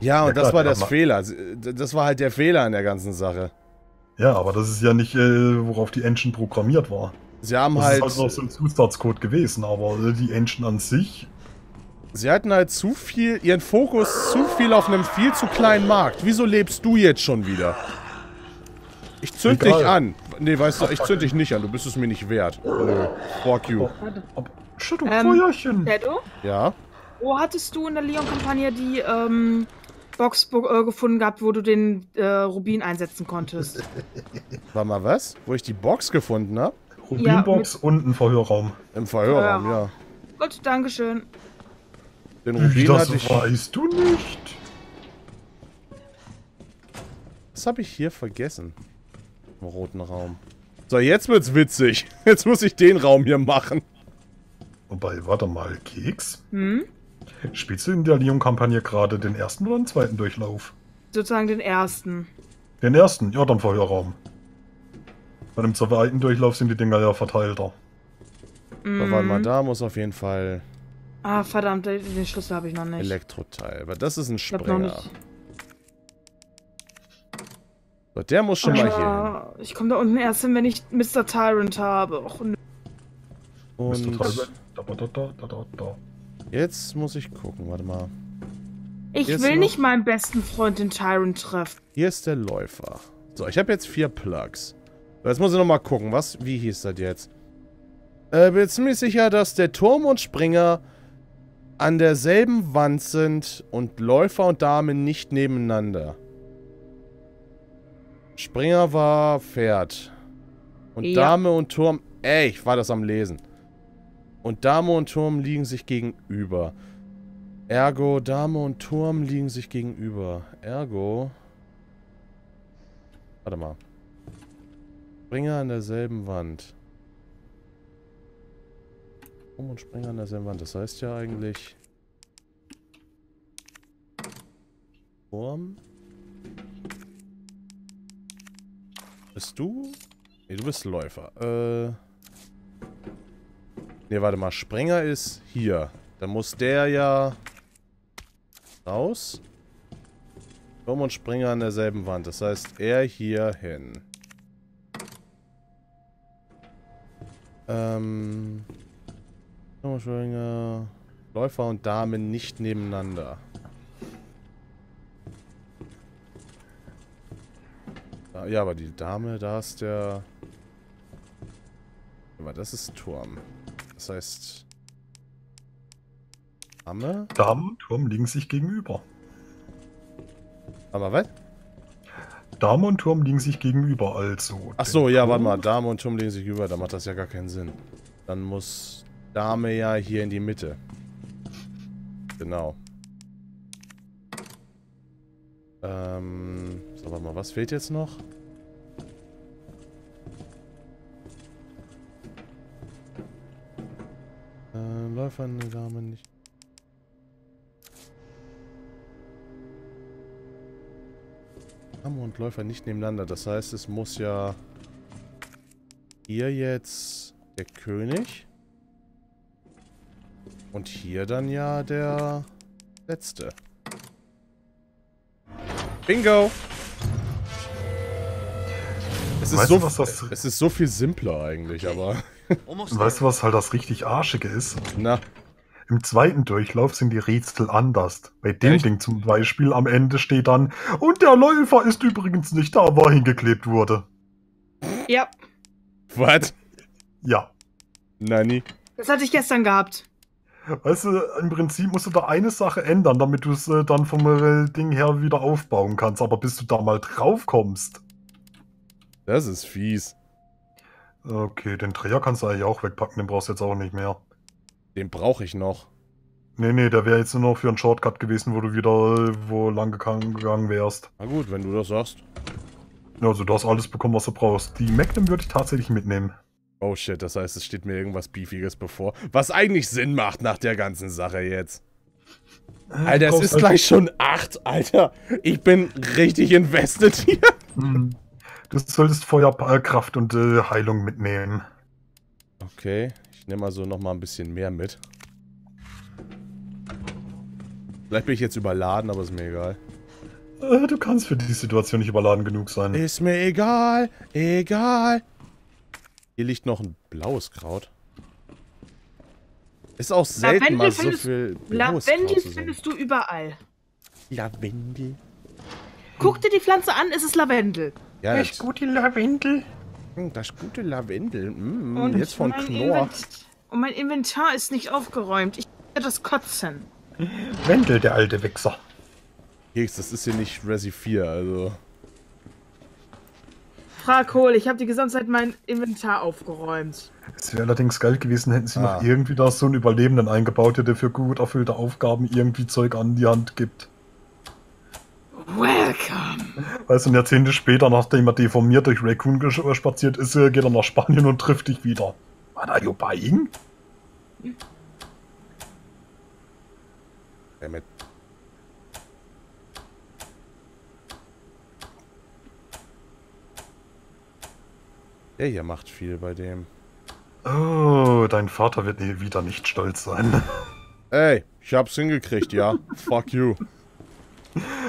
Ja, und Ja, das klar, war das Fehler. Das war halt der Fehler an der ganzen Sache. Ja, aber das ist ja nicht, äh, worauf die Engine programmiert war. Sie haben Das halt, ist halt noch so ein Zusatzcode gewesen, aber äh, die Engine an sich, sie hatten halt zu viel, ihren Fokus zu viel auf einem viel zu kleinen Markt. Wieso lebst du jetzt schon wieder? Ich zünd Egal. dich an. Nee, weißt du, ich zünd dich nicht an. Du bist es mir nicht wert. Nö. Fuck you. shit, du Ähm, Feuerchen. Shadow, Ja? wo hattest du in der Leon-Kampagne die ähm, Box äh, gefunden gehabt, wo du den äh, Rubin einsetzen konntest? (laughs) War mal was? Wo ich die Box gefunden habe? Rubinbox und ein Verhörraum. Im Verhörraum, Ja. ja. Gut, Dankeschön. Den Wie Rubin das hatte ich. weißt du nicht. Was habe ich hier vergessen? Im roten Raum. So, jetzt wird's witzig. (laughs) Jetzt muss ich den Raum hier machen. Wobei, warte mal, Keks? Hm? Spielst du in der Leon-Kampagne gerade den ersten oder den zweiten Durchlauf? Sozusagen den ersten. Den ersten? Ja, dann Verhörraum. Bei dem zweiten Durchlauf sind die Dinger ja verteilter. Aber warte mal, da muss auf jeden Fall Ah, verdammt, den den Schlüssel habe ich noch nicht. Elektroteil. Aber das ist ein Springer. So, der muss schon mal hier Ah, ich komme da unten erst hin, wenn ich Mr. Tyrant habe. Och, nö. hin. Und teilweise- Da, da, da, da, da, da. Jetzt muss ich gucken. Warte mal. ich will noch- nicht meinen besten Freund den Tyrant treffen. Hier ist der Läufer. So, ich habe jetzt vier Plugs. Jetzt muss ich noch mal gucken. Was? Wie hieß das jetzt? Äh, bin ziemlich sicher, dass der Turm und Springer an derselben Wand sind und Läufer und Dame nicht nebeneinander. Springer war Pferd. Und Ja. Dame und Turm... Ey, ich war das am Lesen. Und Dame und Turm liegen sich gegenüber. Ergo, Dame und Turm liegen sich gegenüber. Ergo... Warte mal. Springer an derselben Wand. Turm und Springer an derselben Wand. Das heißt ja eigentlich... Turm? Bist du? Nee, du bist Läufer. Äh... Nee, warte mal. Springer ist hier. Dann muss der ja... Raus. Turm und Springer an derselben Wand. Das heißt, er hier hin. Ähm... Turm und Springer... Läufer und Dame nicht nebeneinander. Ah, Ja, aber die Dame, da ist der... Aber das ist Turm. Das heißt... Dame? Damen und Turm liegen sich gegenüber. Aber was? Dame und Turm liegen sich gegenüber, also. Ach so, ja, warte mal. Dame und Turm legen sich über. Da macht das ja gar keinen Sinn. Dann muss Dame ja hier in die Mitte. Genau. Ähm, so, warte mal. Was fehlt jetzt noch? Äh, Läufer, eine Dame nicht. Dame und Läufer nicht nebeneinander. Das heißt, es muss ja hier jetzt der König und hier dann ja der letzte. Bingo! Es ist, Weißt so, du, das- es ist so viel simpler eigentlich, aber... Weißt du, was halt das richtig Arschige ist? Na, Im zweiten Durchlauf sind die Rätsel anders. Bei dem Echt? Ding zum Beispiel am Ende steht dann, und der Läufer ist übrigens nicht da, wo er hingeklebt wurde. Ja, was? Ja. Nani? das hatte ich gestern gehabt. Weißt du, im Prinzip musst du da eine Sache ändern, damit du es äh, dann vom äh, Ding her wieder aufbauen kannst. Aber bis du da mal drauf kommst. Das ist fies. Okay, den Dreher kannst du eigentlich auch wegpacken, den brauchst du jetzt auch nicht mehr. Den brauche ich noch. Nee, nee, der wäre jetzt nur noch für einen Shortcut gewesen, wo du wieder äh, wo lang gegangen wärst. Na gut, wenn du das sagst. Also du hast alles bekommen, was du brauchst. Die Magnum würde ich tatsächlich mitnehmen. Oh shit, das heißt, es steht mir irgendwas Beefiges bevor. Was eigentlich Sinn macht nach der ganzen Sache jetzt. Alter, es ist halt- gleich schon 8, Alter. Ich bin richtig invested hier. Hm. Du solltest Feuerkraft und äh, Heilung mitnehmen. Okay, ich nehme also nochmal ein bisschen mehr mit. Vielleicht bin ich jetzt überladen, aber ist mir egal. Äh, du kannst für die Situation nicht überladen genug sein. Ist mir egal, egal. Hier liegt noch ein blaues Kraut. Ist auch selten Lavendel mal so findest- viel blaues Lavendel Kraut zu sehen. findest du überall. Lavendel? Guck dir die Pflanze an, es ist Lavendel. Ja, das, gute Lavendel. Hm, das gute Lavendel. Mm, Und jetzt von mein Knorr. Invent- Und mein Inventar ist nicht aufgeräumt. Ich werde das kotzen. Wendel, der alte Wichser. Keks, das ist hier nicht Resi 4, also... Frag Kohl, ich habe die gesamte Zeit mein Inventar aufgeräumt. Es wäre allerdings geil gewesen, hätten sie Ah. noch irgendwie da so einen Überlebenden eingebaut, der für gut erfüllte Aufgaben irgendwie Zeug an die Hand gibt. Welcome. Weißt du, Jahrzehnte später, nachdem er deformiert durch Raccoon gesch- spaziert ist, äh, geht er nach Spanien und trifft dich wieder. What are you buying? Dammit. Der hier macht viel bei dem. Oh, dein Vater wird nie wieder nicht stolz sein. (laughs) Ey, ich hab's hingekriegt, ja. (laughs) Fuck you.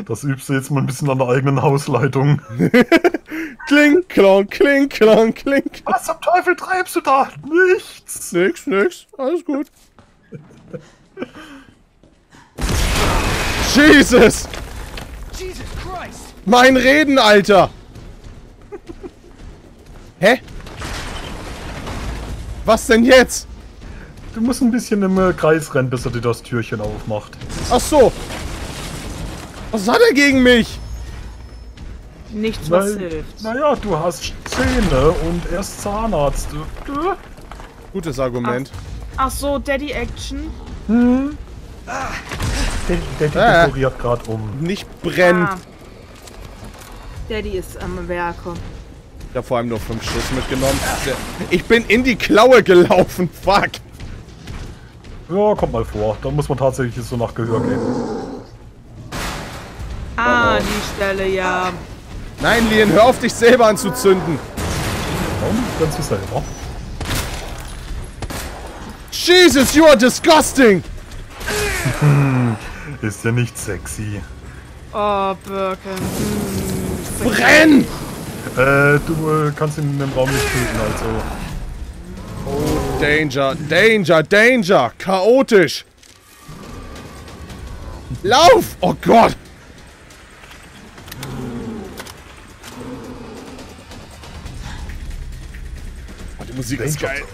Das übst du jetzt mal ein bisschen an der eigenen Hausleitung. (laughs) Kling, klong, kling, klong, kling. Was zum Teufel treibst du da? Nichts! Nix, nix. Alles gut. Jesus! Jesus Christ! Mein Reden, Alter! Hä? Was denn jetzt? Du musst ein bisschen im äh, Kreis rennen, bis er dir das Türchen aufmacht. Ach so. Was hat er gegen mich? Nichts, was Weil- hilft. Naja, du hast Zähne und er ist Zahnarzt. Äh, Gutes Argument. Ach so, Daddy Action. Der, der Ah. dekoriert gerade um. Nicht brennt. Ah. Daddy ist am Werke. Ich habe vor allem nur fünf Schuss mitgenommen. Ich bin in die Klaue gelaufen. Fuck. Ja, kommt mal vor. Da muss man tatsächlich so nach Gehör gehen. Ah, die Stelle, ja. Nein, Lien, hör auf, dich selber anzuzünden. Warum brennst du selber? Jesus, you are disgusting. (laughs) Ist ja nicht sexy. Oh, Birken. Hm, Brenn! Äh, du äh, kannst ihn in dem Raum nicht töten, also. Danger, Danger, Danger. Chaotisch. Lauf! Oh Gott. Musik ist geil. (laughs)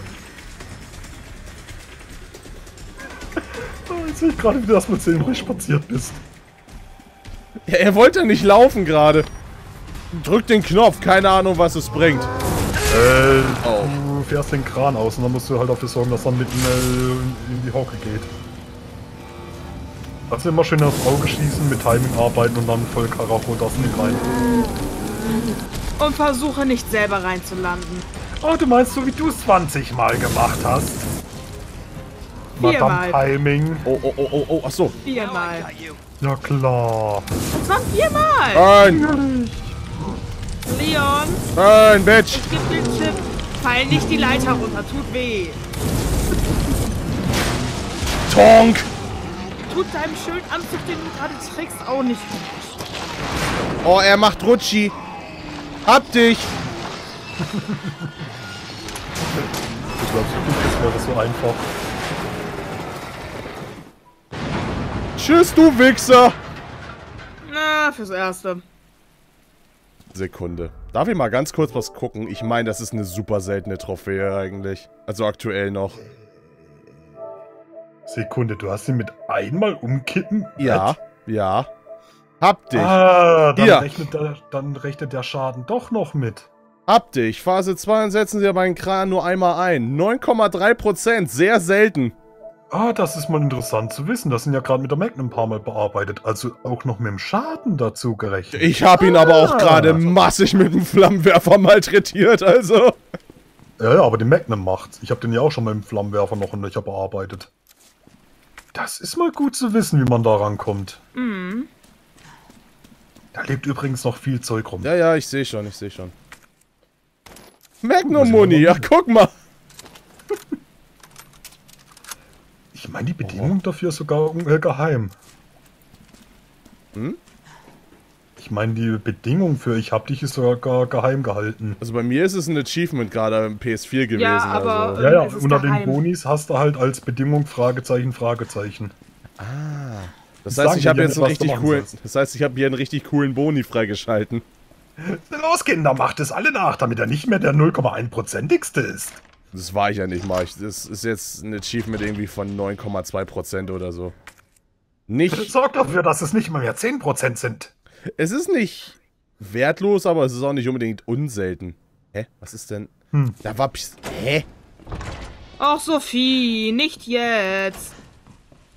Oh, jetzt sehe ich gerade, wie du das mit Silber spaziert bist. Ja, er wollte nicht laufen gerade. Drück den Knopf, keine Ahnung, was es bringt. Äh, Oh. du fährst den Kran aus und dann musst du halt dafür sorgen, dass er mitten äh, in die Hocke geht. Also immer schön aufs Auge schließen, mit Timing arbeiten und dann voll Karacho das Ding rein. Und versuche nicht selber reinzulanden. Oh, du meinst so, wie du es 20 Mal gemacht hast? Madame Viermal. Timing. Oh, oh, oh, oh, oh, ach so. Viermal. Ja klar. Das waren viermal. Nein, Leon, nein, Bitch. ich geb den Chip. Fall nicht die Leiter runter, tut weh. Tonk. Tut deinem schönen Anzug, den du gerade trägst, auch nicht gut. Oh, er macht Rutschi. Hab dich. Du glaubst wirklich, das wäre so einfach. Tschüss, du Wichser. Na, fürs Erste. Sekunde. Darf ich mal ganz kurz was gucken? Ich meine, das ist eine super seltene Trophäe eigentlich. Also aktuell noch. Sekunde, du hast ihn mit einmal umkippen? Ja, ja. Hab dich. Ah, dann, Hier. rechnet der, dann rechnet der Schaden doch noch mit. Hab dich. Phase 2 setzen Sie aber einen Kran nur einmal ein. 9,3%. Sehr selten. Ah, das ist mal interessant zu wissen. Das sind ja gerade mit der Magnum ein paar Mal bearbeitet. Also auch noch mit dem Schaden dazu gerechnet. Ich habe ihn aber auch Ah. gerade massig mit dem Flammenwerfer malträtiert, also. Ja, ja, aber die Magnum macht's. Ich habe den ja auch schon mal im Flammenwerfer noch und ich habe bearbeitet. Das ist mal gut zu wissen, wie man da rankommt. Mhm. Da lebt übrigens noch viel Zeug rum. Ja, ja, ich sehe schon, ich sehe schon. Magnum Muni, ja, guck mal. (laughs) Ich meine, die Bedingung dafür ist sogar äh, geheim. Hm? Ich meine, die Bedingung für ich hab dich ist sogar geheim gehalten. Also bei mir ist es ein Achievement gerade im PS4 gewesen. Ja, aber- also. Ja, ja, ist unter geheim. den Bonis hast du halt als Bedingung Fragezeichen, Fragezeichen. Das sagen heißt, ich habe ja jetzt einen richtig coolen. Das heißt, ich habe hier einen richtig coolen Boni freigeschalten. Los, Kinder, macht es alle nach, damit er nicht mehr der 0,1%igste ist. Das war ich ja nicht mal. Das ist jetzt ein Achievement irgendwie von 9,2% oder so. Nicht. Sorg dafür, dass es nicht mal mehr 10% sind. Es ist nicht wertlos, aber es ist auch nicht unbedingt unselten. Hä? Was ist denn? Hm. Da war. Pis Hä? Ach, Sophie, nicht jetzt.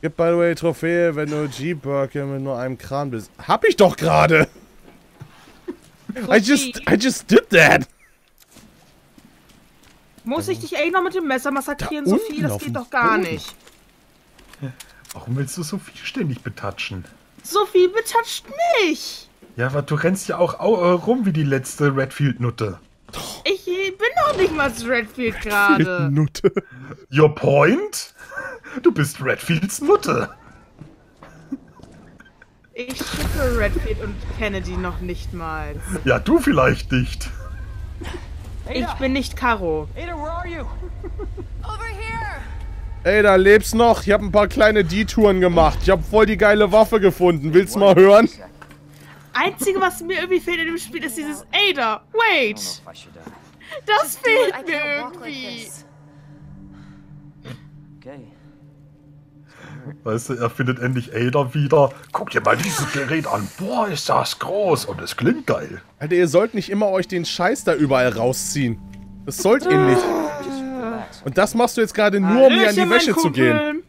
Gib by the way Trophäe, wenn du G-Burke mit nur einem Kran bist. Hab ich doch gerade! I just, I just did that! Muss ich dich echt noch mit dem Messer massakrieren, Da Sophie? Das geht doch gar Boden. nicht. Warum willst du Sophie ständig betatschen? Sophie, betatscht mich! Ja, aber du rennst ja auch au- äh, rum wie die letzte Redfield-Nutte. Ich bin doch nicht mal zu Redfield gerade. Nutte. Your point? Du bist Redfields Nutte. Ich schicke Redfield und Kennedy noch nicht mal. Ja, du vielleicht nicht. Ich bin nicht Caro. Ada, where are you? (laughs) Over here! Ey, da lebst noch. Ich hab ein paar kleine D-Touren gemacht. Ich hab voll die geile Waffe gefunden. Willst du mal hören? Einzige, was mir irgendwie fehlt in dem Spiel, ist dieses Ada. Wait! uh, Das fehlt mir irgendwie. okay. Weißt du, er findet endlich Ada wieder. Guck dir mal dieses Gerät an. Boah, ist das groß und es klingt geil. Alter, ihr sollt nicht immer euch den Scheiß da überall rausziehen. Das sollt ihr nicht. Und das machst du jetzt gerade nur, um mir an die Wäsche zu gehen.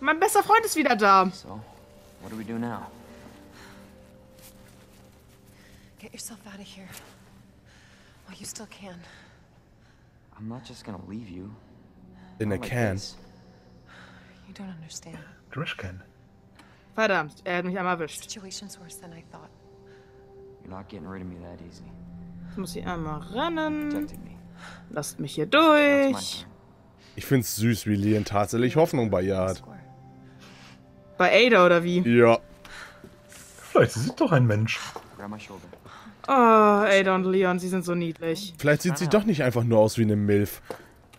Mein bester Freund ist wieder da. So, what do we do now? Get yourself out of here. While you still can. I'm not just gonna leave you. In a can. You don't understand. Trashcan. Verdammt, er hat mich einmal erwischt. Situation's worse than I thought. You're not getting rid of me that easy. Jetzt muss ich einmal rennen. Lasst mich hier durch. Ich find's süß, wie Lien tatsächlich Hoffnung bei ihr hat. Bei Ada oder wie? Ja. Vielleicht ist sie doch ein Mensch. Oh, Ada und Leon, sie sind so niedlich. Vielleicht sieht sie doch nicht einfach nur aus wie eine Milf.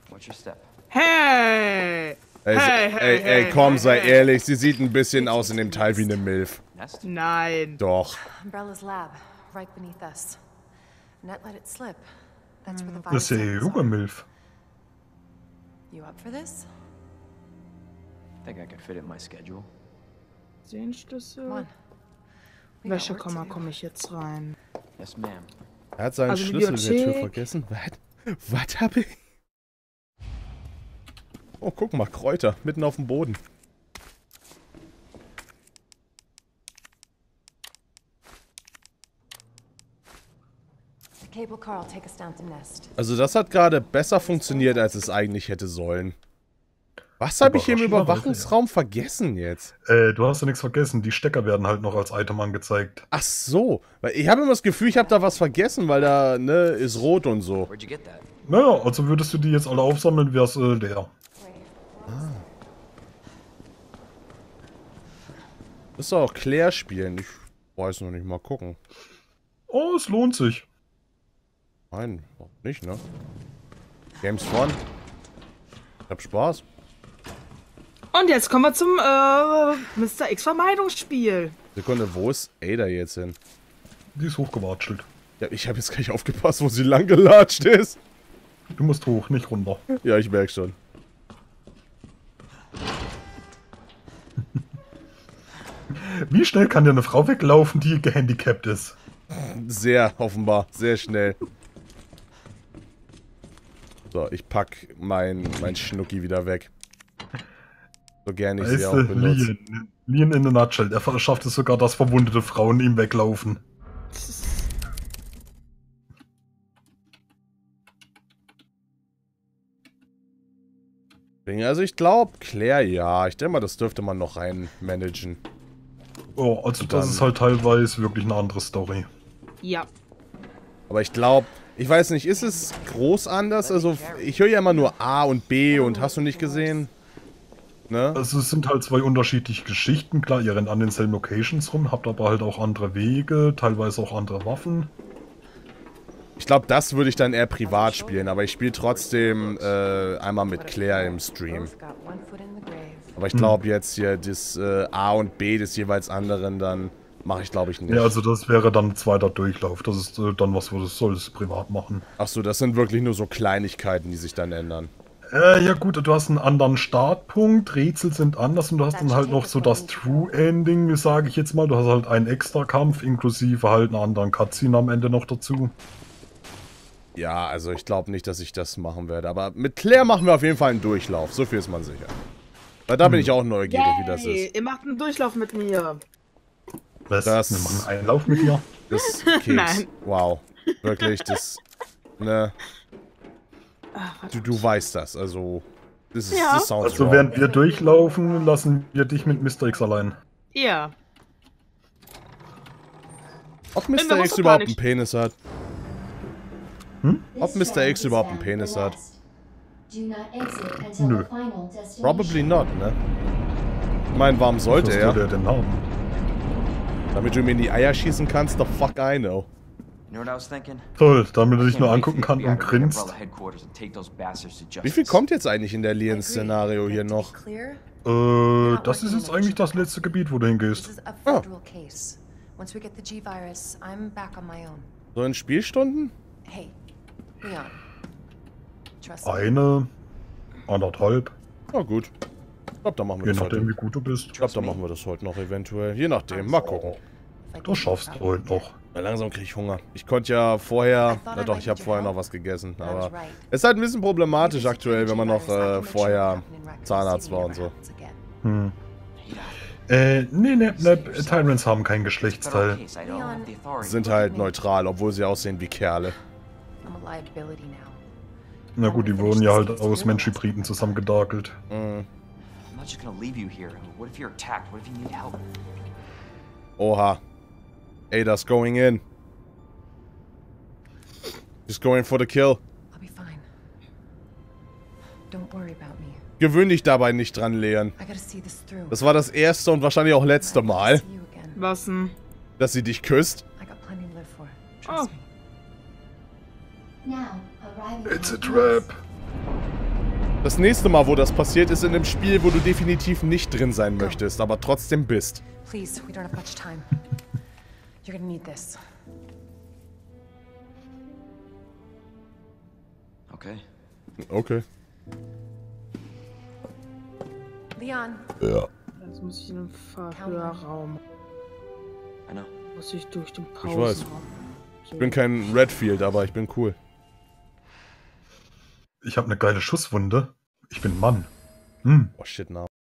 What's your step? Hey! Ey, Hey, hey, ey, ey, hey, komm, hey, sei hey. ehrlich, sie sieht ein bisschen aus in dem Teil wie eine Milf. Nein. Doch. Umbrella's lab, right beneath us. Net let it slip. That's where the Das ist ja virus ihr is. junge Milf. You up for this? Think I could fit it in my schedule. Sehenschlüssel. do. komme ich jetzt rein. Yes, ma'am. Er hat seinen Also Schlüssel der Tür vergessen. Was? Was hab ich? Oh, guck mal, Kräuter, mitten auf dem Boden. Also das hat gerade besser funktioniert, als es eigentlich hätte sollen. Was habe ich hier im Überwachungsraum vergessen jetzt? Äh, du hast ja nichts vergessen. Die Stecker werden halt noch als Item angezeigt. Ach so, weil ich habe immer das Gefühl, ich habe da was vergessen, weil da, ne, ist rot und so. Naja, also würdest du die jetzt alle aufsammeln, wär's äh, der. Ist doch auch Claire spielen. Ich weiß noch nicht, mal gucken. Oh, es lohnt sich. Nein, nicht, ne? Games Fun. Ich hab Spaß. Und jetzt kommen wir zum äh, Mr. X Vermeidungsspiel. Sekunde, wo ist Ada jetzt hin? Die ist hochgewatschelt. Ja, ich habe jetzt gleich aufgepasst, wo sie lang gelatscht ist. Du musst hoch, nicht runter. Ja, ich merk schon. Wie schnell kann dir eine Frau weglaufen, die gehandicapt ist? Sehr, offenbar. Sehr schnell. So, ich pack mein, mein Schnucki wieder weg. So gern ich sie Weißt auch du, benutze. Lean, Lean in a nutshell. Er schafft es sogar, dass verwundete Frauen ihm weglaufen. Also ich glaube, Claire ja. Ich denke mal, das dürfte man noch rein managen. Oh, also Und das dann- ist halt teilweise wirklich eine andere Story. Ja. Aber ich glaube, ich weiß nicht, ist es groß anders? Also ich höre ja immer nur A und B und hast du nicht gesehen? Ne? Also es sind halt zwei unterschiedliche Geschichten. Klar, ihr rennt an denselben Locations rum, habt aber halt auch andere Wege, teilweise auch andere Waffen. Ich glaube, das würde ich dann eher privat spielen, aber ich spiele trotzdem äh, einmal mit Claire im Stream. Aber ich glaube jetzt hier das äh, A und B des jeweils anderen, dann mache ich glaube ich nicht. Ja, also das wäre dann ein zweiter Durchlauf. Das ist äh, dann was, wo du solltest privat machen. Achso, das sind wirklich nur so Kleinigkeiten, die sich dann ändern. Äh, ja gut, du hast einen anderen Startpunkt, Rätsel sind anders und du hast dann halt noch so das True Ending, sage ich jetzt mal. Du hast halt einen extra Kampf, inklusive halt einen anderen Cutscene am Ende noch dazu. Ja, also ich glaube nicht, dass ich das machen werde. Aber mit Claire machen wir auf jeden Fall einen Durchlauf. So viel ist man sicher. Weil da bin ich auch neugierig, wie das Yay, ist. Ihr macht einen Durchlauf mit mir. Was? Das- Wir machen einen Einlauf mit dir. Das (laughs) Keks. Nein. Wow. Wirklich, das. Ne. Ach, Du, du weißt das, also. Das ist Ja. das Also wrong. während wir durchlaufen, lassen wir dich mit Mr. X allein. Ja. Ob Mr. der X überhaupt einen Penis hat? Ob This Mr. X überhaupt einen Penis hat? Nö. Probably not, ne? Ich meine, warum sollte er? er denn haben? Damit du mir in die Eier schießen kannst, the fuck I know. Toll, damit er dich nur angucken kann und grinst. Wie viel kommt jetzt eigentlich in der I agree. Lien-Szenario hier noch? Äh, das ist jetzt eigentlich das letzte Gebiet, wo du hingehst. is a federal case. Once we get the G-Virus, I'm back on my own. So in Spielstunden? Hey, Leon. Eine, anderthalb, Na gut. Ich glaube, da machen wir je das nachdem heute. wie gut du bist. Ich glaube, da machen wir das heute noch eventuell. Je nachdem, mal gucken. If I Du schaffst probably heute noch. Na, langsam kriege ich Hunger. Ich konnte ja vorher... Na doch, ich habe vorher noch was gegessen. Aber es ist halt ein bisschen problematisch aktuell, wenn man noch äh, vorher Zahnarzt war und so. Hm. Äh, nee, nee, nee, Tyrants haben kein Geschlechtsteil. Sind halt neutral, obwohl sie aussehen wie Kerle. I'm a liability now. Na gut, die wurden ja halt aus Menschhybriden zusammengedakelt. Mm. I'm not just gonna leave you here. What if you're attacked? What if you need help? Oha. Ada's going in. She's going for the kill. I'll be fine. Don't worry about me. Gewöhn dich dabei nicht dran, Leon. I gotta see this through. Das war das erste und wahrscheinlich auch letzte Mal. Was denn? dass sie dich küsst. I got plenty to live for. Trust Oh. Now, It's a trap. Das nächste Mal, wo das passiert, ist in einem Spiel, wo du definitiv nicht drin sein möchtest, aber trotzdem bist. Please, we don't have much time. You're gonna need this. Okay. Okay. Leon, Ja. Jetzt muss ich in den Verhörraum. Muss ich durch den weiß. Pausenraum. Ich bin kein Redfield, aber ich bin cool. Ich habe eine geile Schusswunde. Ich bin Mann. Hm. Oh shit, na.